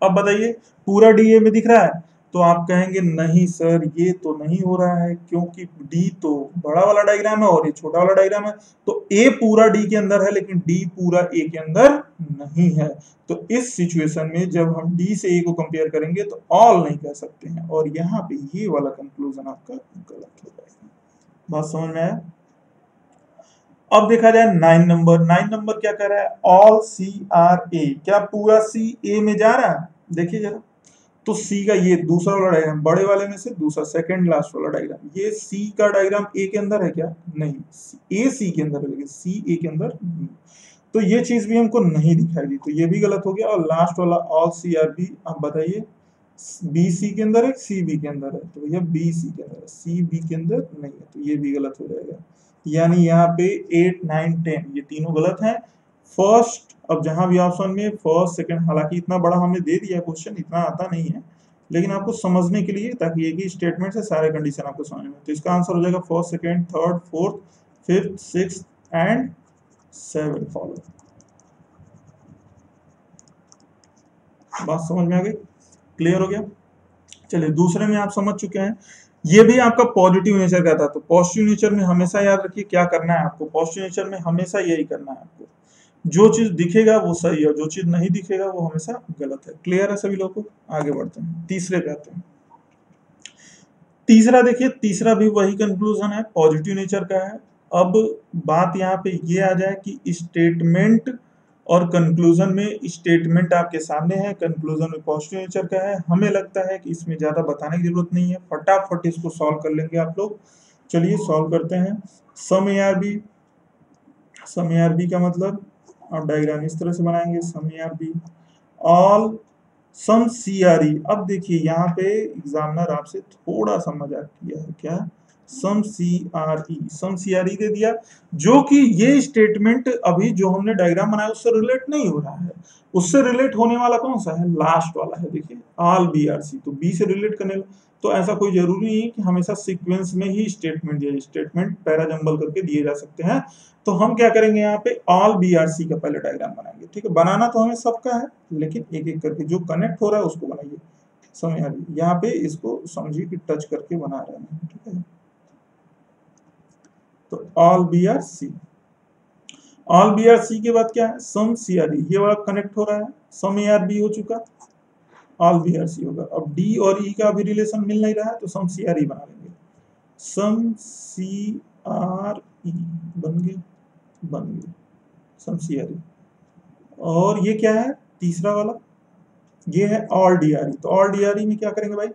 अब बताइए, पूरा डी ए में दिख रहा है? तो आप कहेंगे, नहीं सर, ये तो नहीं हो रहा है, क्योंकि डी तो बड़ा वाला डायग्राम है और ये छोटा वाला डायग्राम है। तो ए पूरा डी के अंदर है, लेकिन डी पूरा ए के अंदर नहीं है। तो इस सिचुएशन में जब हम डी से ए को कंपेयर करेंगे तो ऑल नहीं कह सकते हैं। और यहाँ पे ये वाला कंक्लूजन आपका गलत हो जाएगा। बात समझ में आया? अब देखा जाए नाइन नंबर नाइन नंबर क्या कह रहा है? ऑल सी आर ए क्या पूरा सी ए में जा रहा है? देखिए जरा। तो सी का ये दूसरा वाला डायग्राम बड़े वाले में से दूसरा सेकंड लास्ट वाला डायग्राम ये सी का डायग्राम ए के अंदर है क्या? नहीं ए सी के अंदर है, लेकिन सी ए के अंदर नहीं। तो ये चीज़ भी हमको नहीं दिखाई दी। तो ये भी गलत हो गया और लास्ट वाला ऑल सी आर बी आप बताइए बी सी के अंदर है सी बी के अंदर है? तो भैया बी सी के अंदर है सी बी के अंदर नहीं है। तो ये भी गलत हो जाएगा। यानी यहाँ पे एट नाइन टेन ये तीनों गलत हैं। फ़र्स्ट अब जहाँ भी ऑप्शन में फ़र्स्ट सेकंड हालाँकि इतना बड़ा हमने दे दिया क्वेश्चन इतना आता नहीं है, लेकिन आपको समझने के लिए ताकि एक ही स्टेटमेंट से सारे कंडीशन आपको समझ में तो इसका आंसर हो जाएगा first second third fourth fifth six and seven follow बात समझ में आ गई? क्लियर हो गया? चलिए, दूसरे में आप समझ चुके हैं। ये भी आपका पॉजिटिव नेचर का था तो पॉजिटिव नेचर में हमेशा याद रखिए क्या करना है आपको। पॉजिटिव नेचर में हमेशा यही करना है आपको। जो चीज़ दिखेगा वो सही है जो चीज़ नहीं दिखेगा वो हमेशा गलत है। क्लियर है सभी लोगों को? आगे बढ़ते हैं। तीसरे पे आते हैं। तीसरा देखिए, तीसरा भी वही कंक्लूजन है पॉजिटिव नेचर का है। अब बात यहाँ पे ये आ जाए कि स्टेटमेंट और कंक्लूजन में स्टेटमेंट आपके सामने है कंक्लूजन में पॉजिटिव नेचर का है। हमें लगता है कि इसमें ज़्यादा बताने की ज़रूरत नहीं है। फटाफट इसको सॉल्व कर लेंगे आप लोग। चलिए सॉल्व करते हैं। Some A are B some A are B का मतलब आप डायग्राम इस तरह से बनाएँगे some are B all some C are E अब देखिए, यहाँ पे एग्जामिनर आपसे थोड़ा सा मज़ाक किया है, क्या? सम C are E some C are ई दे दिया, जो कि ये स्टेटमेंट अभी जो हमने डायग्राम बनाया, उससे रिलेट नहीं हो रहा है। उससे रिलेट होने वाला कौन सा है? लास्ट वाला है, देखिए ऑल बी आर सी तो बी से रिलेट करने तो ऐसा कोई ज़रूरी नहीं कि हमेशा सीक्वेंस में ही स्टेटमेंट दिए स्टेटमेंट पैराजम्बल करके दिए जा सकते हैं। तो हम क्या करेंगे यहाँ पे? ऑल बी आर सी का पहले डायग्राम बनाएँगे, ठीक है? बनाना तो हमें सबका है, लेकिन एक एक करके जो कनेक्ट हो रहा है उसको बनाइए। समझ समय यहाँ पे इसको समझिए कि टच करके बना रहे हैं, ठीक है? तो all B are C all B are C के बाद क्या है? सम सी आर ये वाला कनेक्ट हो रहा है। सम ए आर बी हो चुका। ऑल बी आर सी होगा अब डी और ई e का भी रिलेशन मिल नहीं रहा है तो सम सी आर ई बना लेंगे। सम सी आर ई बन गए बन गए सम सी आर ई और ये क्या है? तीसरा वाला। ये है ऑल डी आर ई तो ऑल डी आर ई में क्या करेंगे भाई?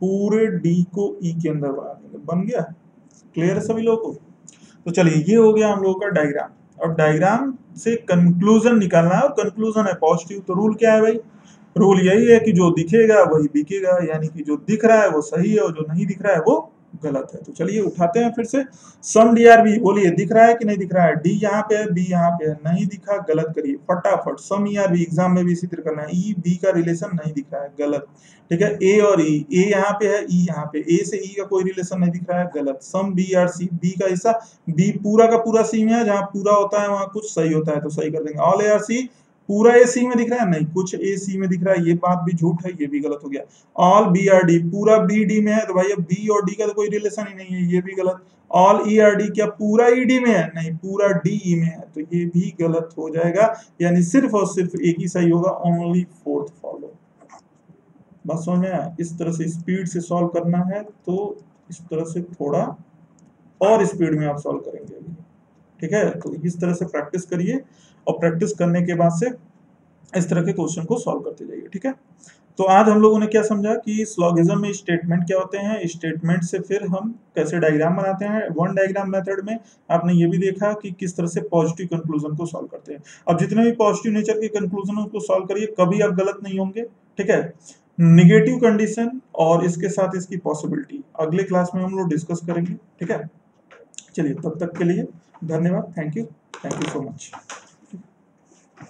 पूरे डी को ई e के अंदर बना देंगे। बन गया? क्लियर है सभी लोगों को? तो चलिए, ये हो गया हम लोगों का डायग्राम अब डायग्राम से कंक्लूजन निकालना है और कंक्लूजन है। पॉजिटिव तो रूल क्या है भाई? रूल यही है कि जो दिखेगा वही बिकेगा यानी कि जो दिख रहा है वो सही है और जो नहीं दिख रहा है वो गलत है। तो चलिए उठाते हैं फिर से। सम डी आर बी बोलिए दिख रहा है कि नहीं दिख रहा है? डी यहाँ पे है बी यहाँ पे है। नहीं दिखा गलत करिए। फटाफट some E are B exam में भी इसी तरह करना है। ई e, बी का रिलेशन नहीं दिख रहा है गलत। ठीक है? ए और ई e, ए यहाँ पे है ई e यहाँ पे। ए से ई का कोई रिलेशन नहीं दिख रहा है गलत। Some B are C B का हिस्सा। बी पूरा का पूरा सी में है जहाँ पूरा होता है वहाँ कुछ सही होता है तो सही कर देंगे। ऑल ए आर सी पूरा ए सी में दिख रहा है? नहीं, कुछ ए सी में दिख रहा है। ये बात भी झूठ है, ये भी गलत हो गया। ऑल बी आर डी पूरा बी डी में है तो भाई अब बी और डी का तो कोई रिलेशन ही नहीं है, ये भी गलत। ऑल ई आर डी क्या पूरा ई e डी में है? नहीं, पूरा डी ई में है तो ये भी गलत हो जाएगा। यानी सिर्फ़ और सिर्फ़ एक ही सही होगा ओनली फोर्थ फॉलो बस समझ में इस तरह से स्पीड से सॉल्व करना है तो इस तरह से थोड़ा और स्पीड में आप सॉल्व करेंगे। ठीक है? तो इस तरह से प्रैक्टिस करिए। और प्रैक्टिस करने के बाद से इस तरह के क्वेश्चन को सॉल्व करते जाइए, ठीक है? तो आज हम लोगों ने क्या समझा कि स्लॉगिज्म में स्टेटमेंट क्या होते हैं? स्टेटमेंट से फिर हम कैसे डायग्राम बनाते हैं? वन डायग्राम मेथड में आपने ये भी देखा कि किस तरह से पॉजिटिव कंक्लूजन को सॉल्व करते हैं। अब जितने भी पॉजिटिव नेचर के कंक्लूजन को सॉल्व करिए, कभी आप गलत नहीं होंगे, ठीक है? निगेटिव कंडीशन और इसके साथ इसकी पॉसिबिलिटी अगले क्लास में हम लोग डिस्कस करेंगे, ठीक है? चलिए, तब तक के लिए धन्यवाद। Thank you thank you so much